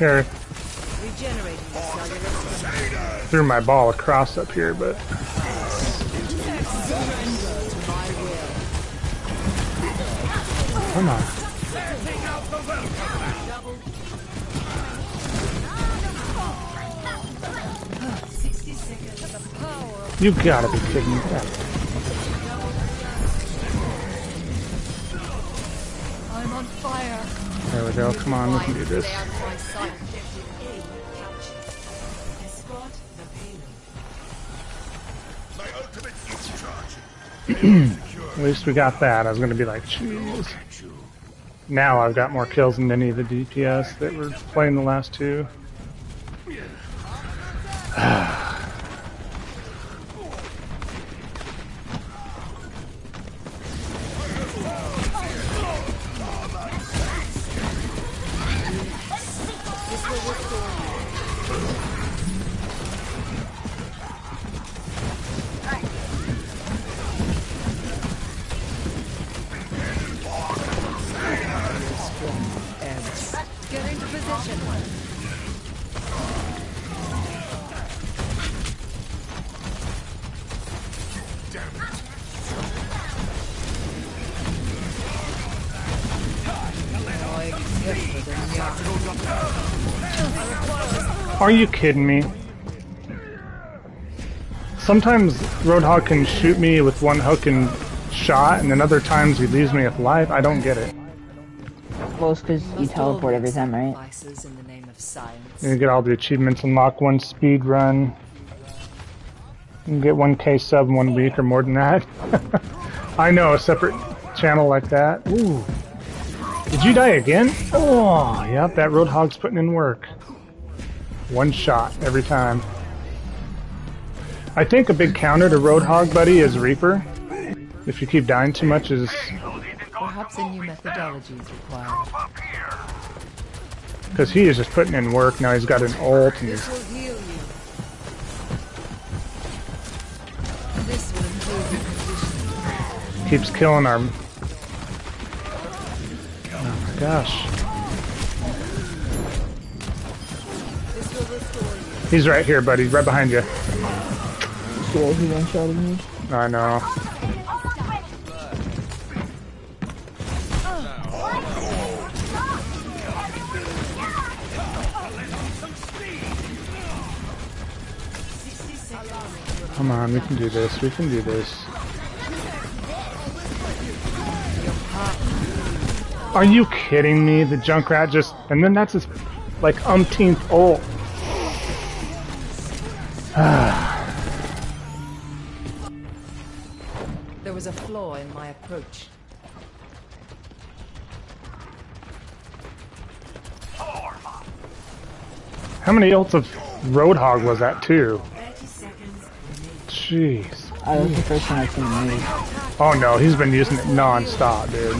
cellular Threw my ball across up here, but come on. You gotta be kidding me. I'm on fire. There we go. Come on, we can do this. Stay out of my sight. Escort the payload. My ultimate is charging. At least we got that. I was gonna be like, jeez. Now I've got more kills than any of the DPS that were playing the last two. Are you kidding me? Sometimes Roadhog can shoot me with one hook and shot, and then other times he leaves me with life. I don't get it. Well, it's because you teleport every time, right? In the name of science. You get all the achievements, unlock one speed run. You can get 1k sub in one week or more than that. I know, a separate channel like that. Ooh. Did you die again? Oh, yep, that Roadhog's putting in work. One shot every time. I think a big counter to Roadhog, buddy, is Reaper. If you keep dying too much, is Perhaps a new methodology is required. because he is just putting in work. Now he's got an ult and he's This will heal you. This will improve your condition. keeps killing our. Oh my gosh. He's right here, buddy. Right behind you. He one shotted me. I know. Come on, we can do this. We can do this. Are you kidding me? The Junkrat just... And then that's his, like, umpteenth ult. There was a flaw in my approach. How many ults of Roadhog was that, too? Jeez. I was the first one I've seen him. Oh no, he's been using it non-stop, dude.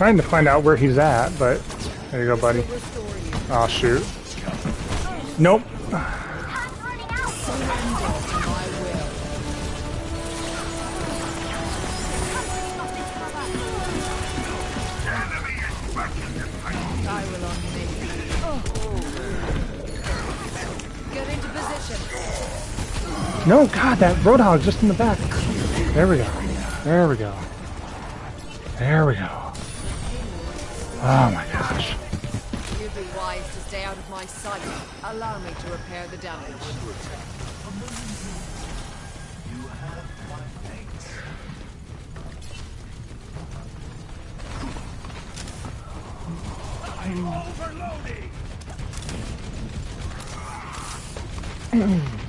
Trying to find out where he's at, but there you go, buddy. Oh shoot. Nope. No, God, that Roadhog's just in the back. There we go. There we go. There we go. Oh my gosh. You'd be wise to stay out of my sight. Allow me to repair the damage. You have my fate. I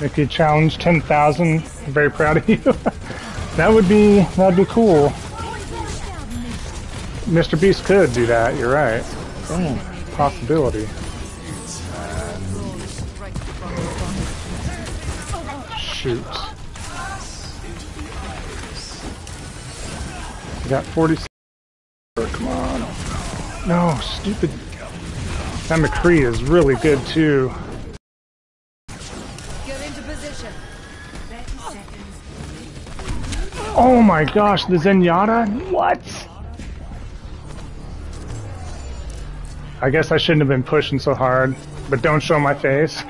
If you challenge 10,000, I'm very proud of you. that would be, that'd be cool. Mr. Beast could do that, you're right. Damn. Possibility. Shoot. Got 40 Come on. No, stupid. That McCree is really good too. Oh my gosh, the Zenyatta? What? I guess I shouldn't have been pushing so hard, but don't show my face.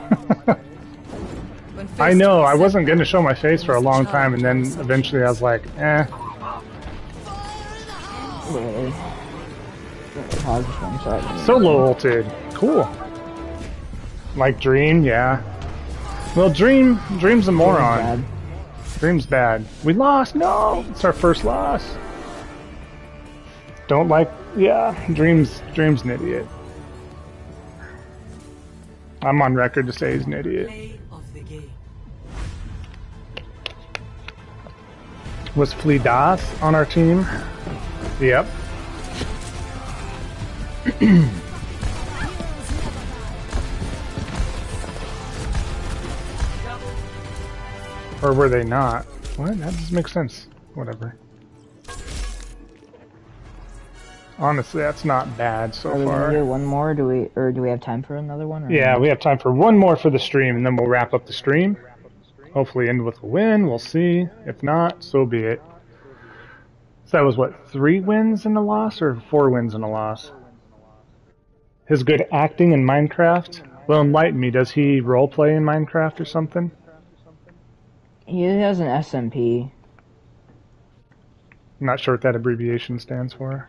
I know, I wasn't going to show my face for a long time, and then eventually I was like, eh. Really. Pause this. Solo ulted. Cool. Like Dream, yeah. Well, Dream, Dream's a moron. Dream's bad. We lost. No, it's our first loss. Don't like. Yeah, Dream's Dream's an idiot. I'm on record to say he's an idiot. Was Flea Das on our team? Yep. or were they not? What? That doesn't make sense. Whatever. Honestly, that's not bad so Are we far. do one more? Do we, or do we have time for another one? Yeah, we have time for one more for the stream, and then we'll wrap up the stream. Hopefully, end with a win. We'll see. If not, so be it. So that was what three wins and a loss, or four wins and a loss. His good acting in Minecraft. will enlighten me. Does he role play in Minecraft or something? He has an SMP. I'm not sure what that abbreviation stands for.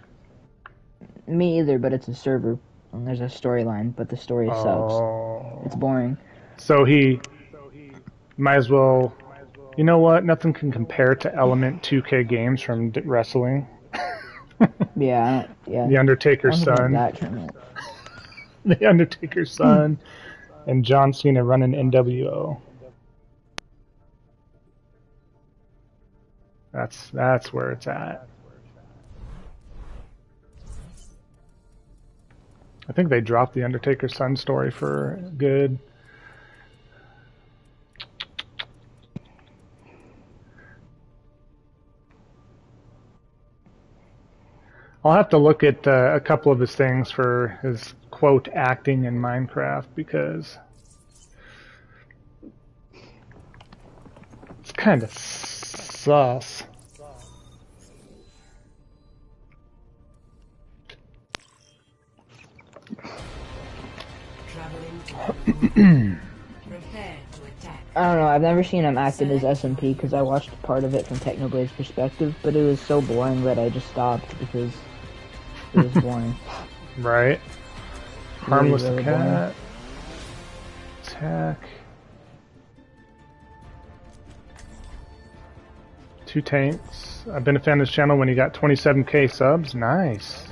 Me either, but it's a server. And there's a storyline, but the story sucks. Oh. It's boring. So he might as well. You know what? Nothing can compare to Element 2K games from d- wrestling. Yeah, yeah. The Undertaker's son. The Undertaker's son, and John Cena running NWO. That's that's where it's at. I think they dropped the Undertaker's son story for good. I'll have to look at uh, a couple of his things for his quote acting in Minecraft because it's kind of sus. Traveling to Prepare to attack. I don't know. I've never seen him act as SMP because I watched part of it from Technoblade's perspective, but it was so boring that I just stopped because it was boring. Right? Harmless really cat. Attack. Two tanks. I've been a fan of this channel when he got 27k subs. Nice.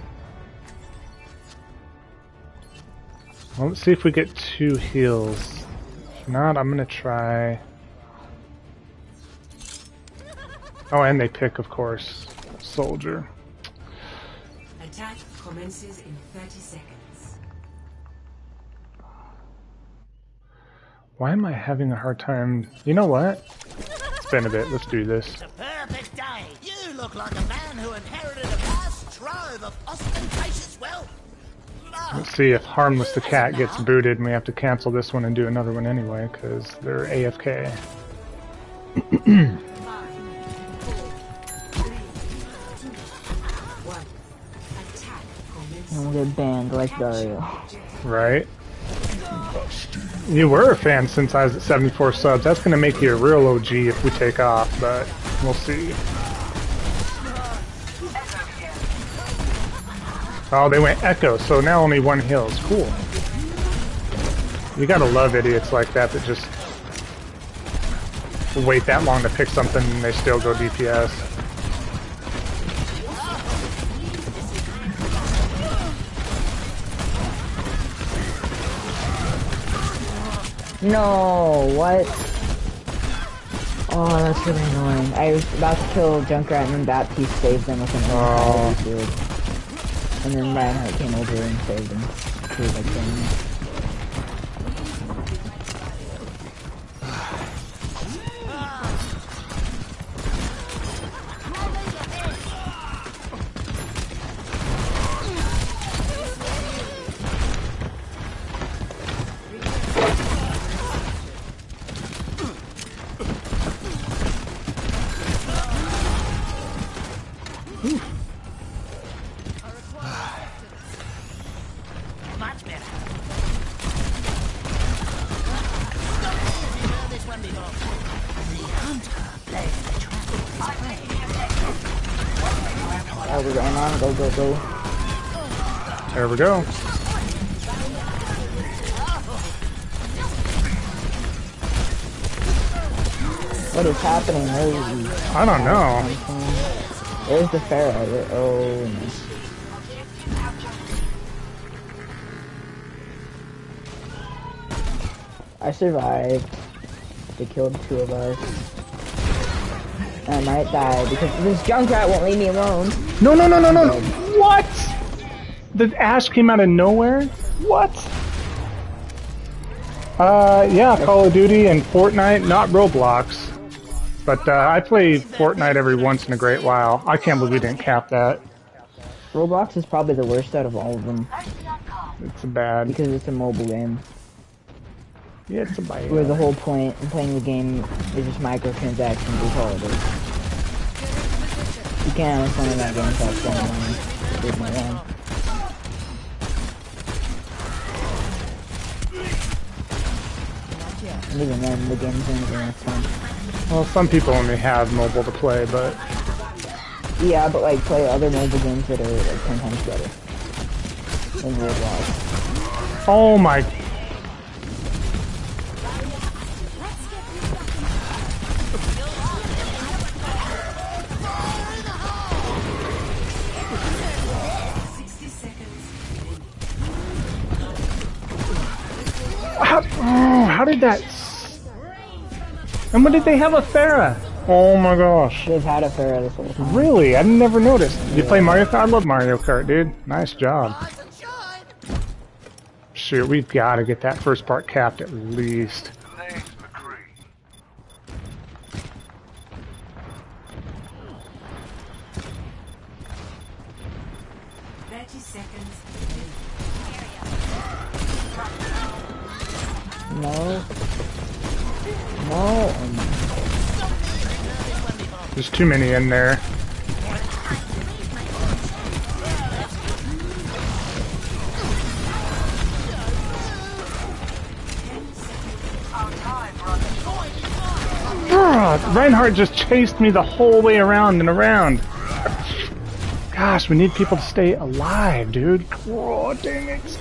Well, let's see if we get two heals. If not, I'm gonna try. Oh, and they pick, of course, soldier. Attack commences in 30 seconds. Why am I having a hard time? You know what? It's been a bit. Let's do this. Perfect day. You look like a man who inherited a vast trove of ostentatious wealth. Let's see if Harmless the Cat gets booted and we have to cancel this one and do another one anyway because they're AFK. Five, four, three, two, one. Attack commences. and we'll get banned like Dario. Right? You were a fan since I was at 74 subs. That's going to make you a real OG if we take off, but we'll see. Oh, they went Echo, so now only one heal is cool. You gotta love idiots like that that just wait that long to pick something and they still go DPS. No, what? Oh, that's really annoying. I was about to kill Junkrat and then Baptiste saved them with an Oh. oh. And then Reinhardt came over and saved them. He was like. We go. What is happening? Where is he? I don't know. Where's the Pharah? Where- Oh, no. I survived. They killed two of us. I might die because this Junkrat won't leave me alone. No, no, no, no, no. What? The ash came out of nowhere? What? Uh, yeah, Call of Duty and Fortnite, not Roblox. But uh, I play Fortnite every once in a great while. I can't believe we didn't cap that. Roblox is probably the worst out of all of them It's bad. because it's a mobile game Yeah, it's a bad. where the whole point in playing the game is just microtransactions. Is all it is. You can't have fun in that game without spending money. There's no wrong. Even then, the game's have fun. Well, some people only have mobile to play, but Yeah, but like play other mobile games that are like ten times better than Roblox. oh my. How, oh, how did that? S- And when did they have a Pharah? Oh my gosh. They've had a Pharah this whole time. Really? I never noticed. You play Mario Kart? I love Mario Kart, dude. Nice job. Rise and shine. Shoot, we've got to get that first part capped at least. Thirty seconds. No. There's too many in there. Ah, Reinhardt just chased me the whole way around and around. Gosh, we need people to stay alive, dude. Oh, dang it.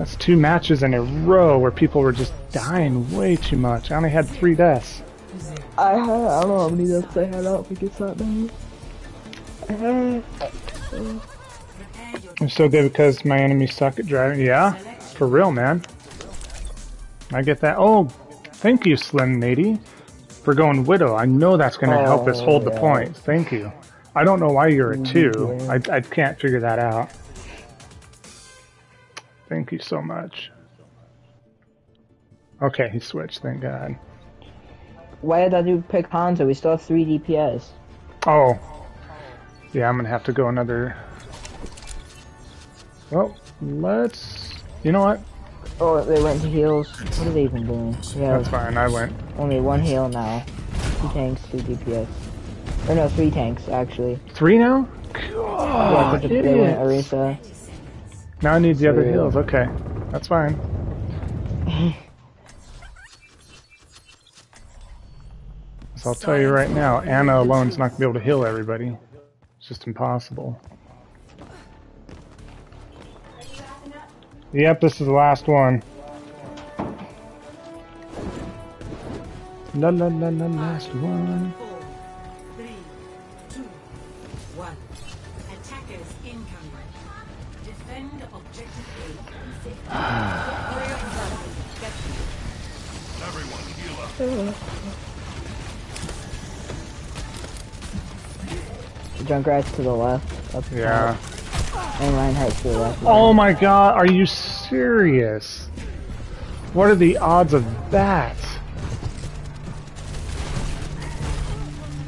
That's two matches in a row where people were just dying way too much. I only had three deaths. I had, I don't know how many deaths I had. I don't think it's that many. I had, uh, I'm so good because my enemies suck at driving. Yeah, for real, man. I get that. Oh, thank you, Slim Matey, for going Widow. I know that's going to help us Oh, hold the oh, yeah. points. Thank you. I don't know why you're a two. Mm, yeah. I, I can't figure that out. Thank you so much. Okay, he switched. Thank God. why did I do pick Hanzo? We still have three DPS. Oh, yeah. I'm gonna have to go another. Well, let's. You know what? Oh, they went to heals. What are they even doing? Yeah, That's fine. I went. only one heal now. Two tanks, two DPS. Or no, three tanks actually. Three now? yeah, God, the, they went idiots. Orisa. Now I need the other Three. heals. Okay, that's fine. so I'll tell you right now, Ana alone's not gonna be able to heal everybody. It's just impossible. Yep, this is the last one. La la la la, last one. Junkrat's to the left. Up Yeah. top, And Reinhardt's to the left. Oh my god, are you serious? What are the odds of that?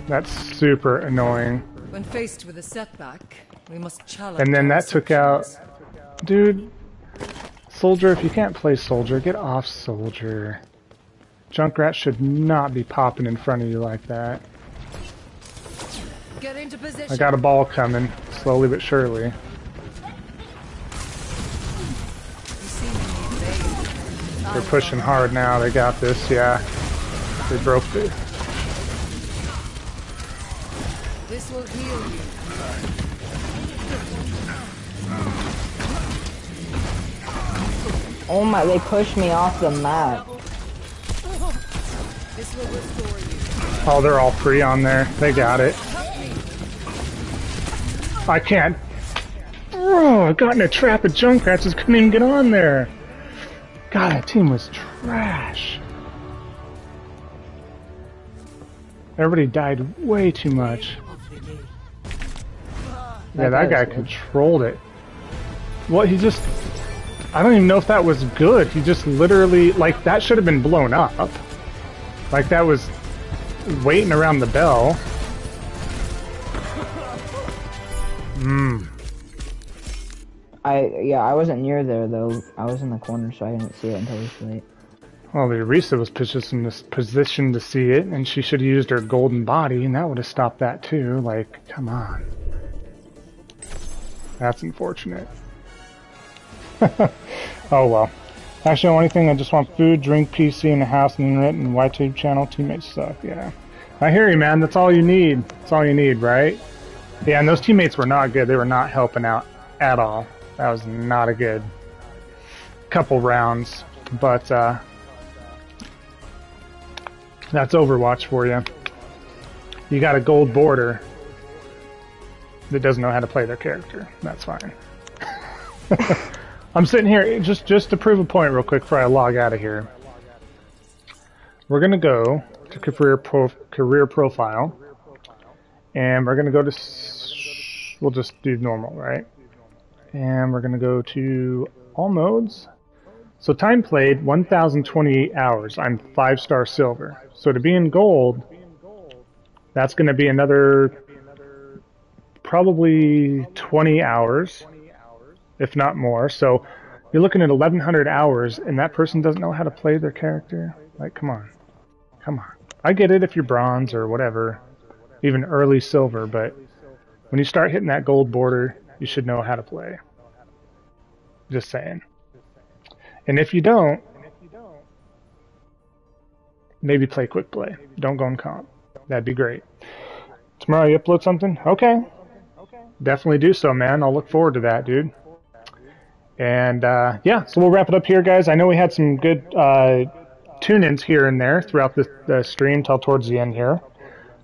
That's super annoying. When faced with a setback, we must challenge. And then that took out. Dude. Soldier, if you can't play Soldier, get off Soldier. Junkrat should not be popping in front of you like that. Get into position. I got a ball coming, slowly but surely. You seemingly evade. They're pushing hard now, they got this, yeah. They broke the. This will heal you. Oh my, they pushed me off the map. Oh, they're all free on there. They got it. I can't. Oh, I got in a trap of Junkrats. Just couldn't even get on there. God, that team was trash. Everybody died way too much. Yeah, that guy controlled it. What, he just... I don't even know if that was good. He just literally... Like, that should have been blown up. Like, that was waiting around the bell. Mmm. I yeah, I wasn't near there though. I was in the corner, so I didn't see it until it was late. Well, the Orisa was positioned to, positioned to see it, and she should have used her golden body, and that would have stopped that too. Like, come on. That's unfortunate. oh well. Actually, the only thing I just want food, drink, PC, and a house, and internet, and YTube channel. Teammates suck. Yeah. I hear you, man. That's all you need. That's all you need, right? Yeah, and those teammates were not good. They were not helping out at all. That was not a good couple rounds. But, uh, that's Overwatch for you. You got a gold border that doesn't know how to play their character. That's fine. I'm sitting here just just to prove a point real quick before I log out of here. We're gonna go to career pro, career profile, and we're gonna go to. We'll just do normal, right? And we're gonna go to all modes. So time played 1,028 hours. I'm five star silver. So to be in gold, that's gonna be another probably 20 hours, if not more. So you're looking at 1,100 hours, and that person doesn't know how to play their character. Like, come on, come on. I get it if you're bronze or whatever, even early silver, but when you start hitting that gold border, you should know how to play. Just saying. And if you don't, maybe play quick play. Don't go in comp. That'd be great. Tomorrow you upload something? Okay. Definitely do so, man. I'll look forward to that, dude. And uh, yeah, so we'll wrap it up here, guys. I know we had some good uh, tune-ins here and there throughout the, the stream till towards the end here,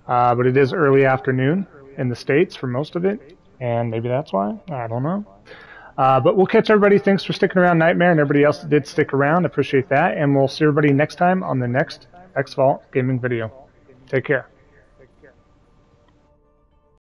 uh, but it is early afternoon in the states for most of it, and maybe that's why. I don't know. Uh, but we'll catch everybody. Thanks for sticking around, Nightmare, and everybody else that did stick around. Appreciate that, and we'll see everybody next time on the next Xvault gaming video. Take care.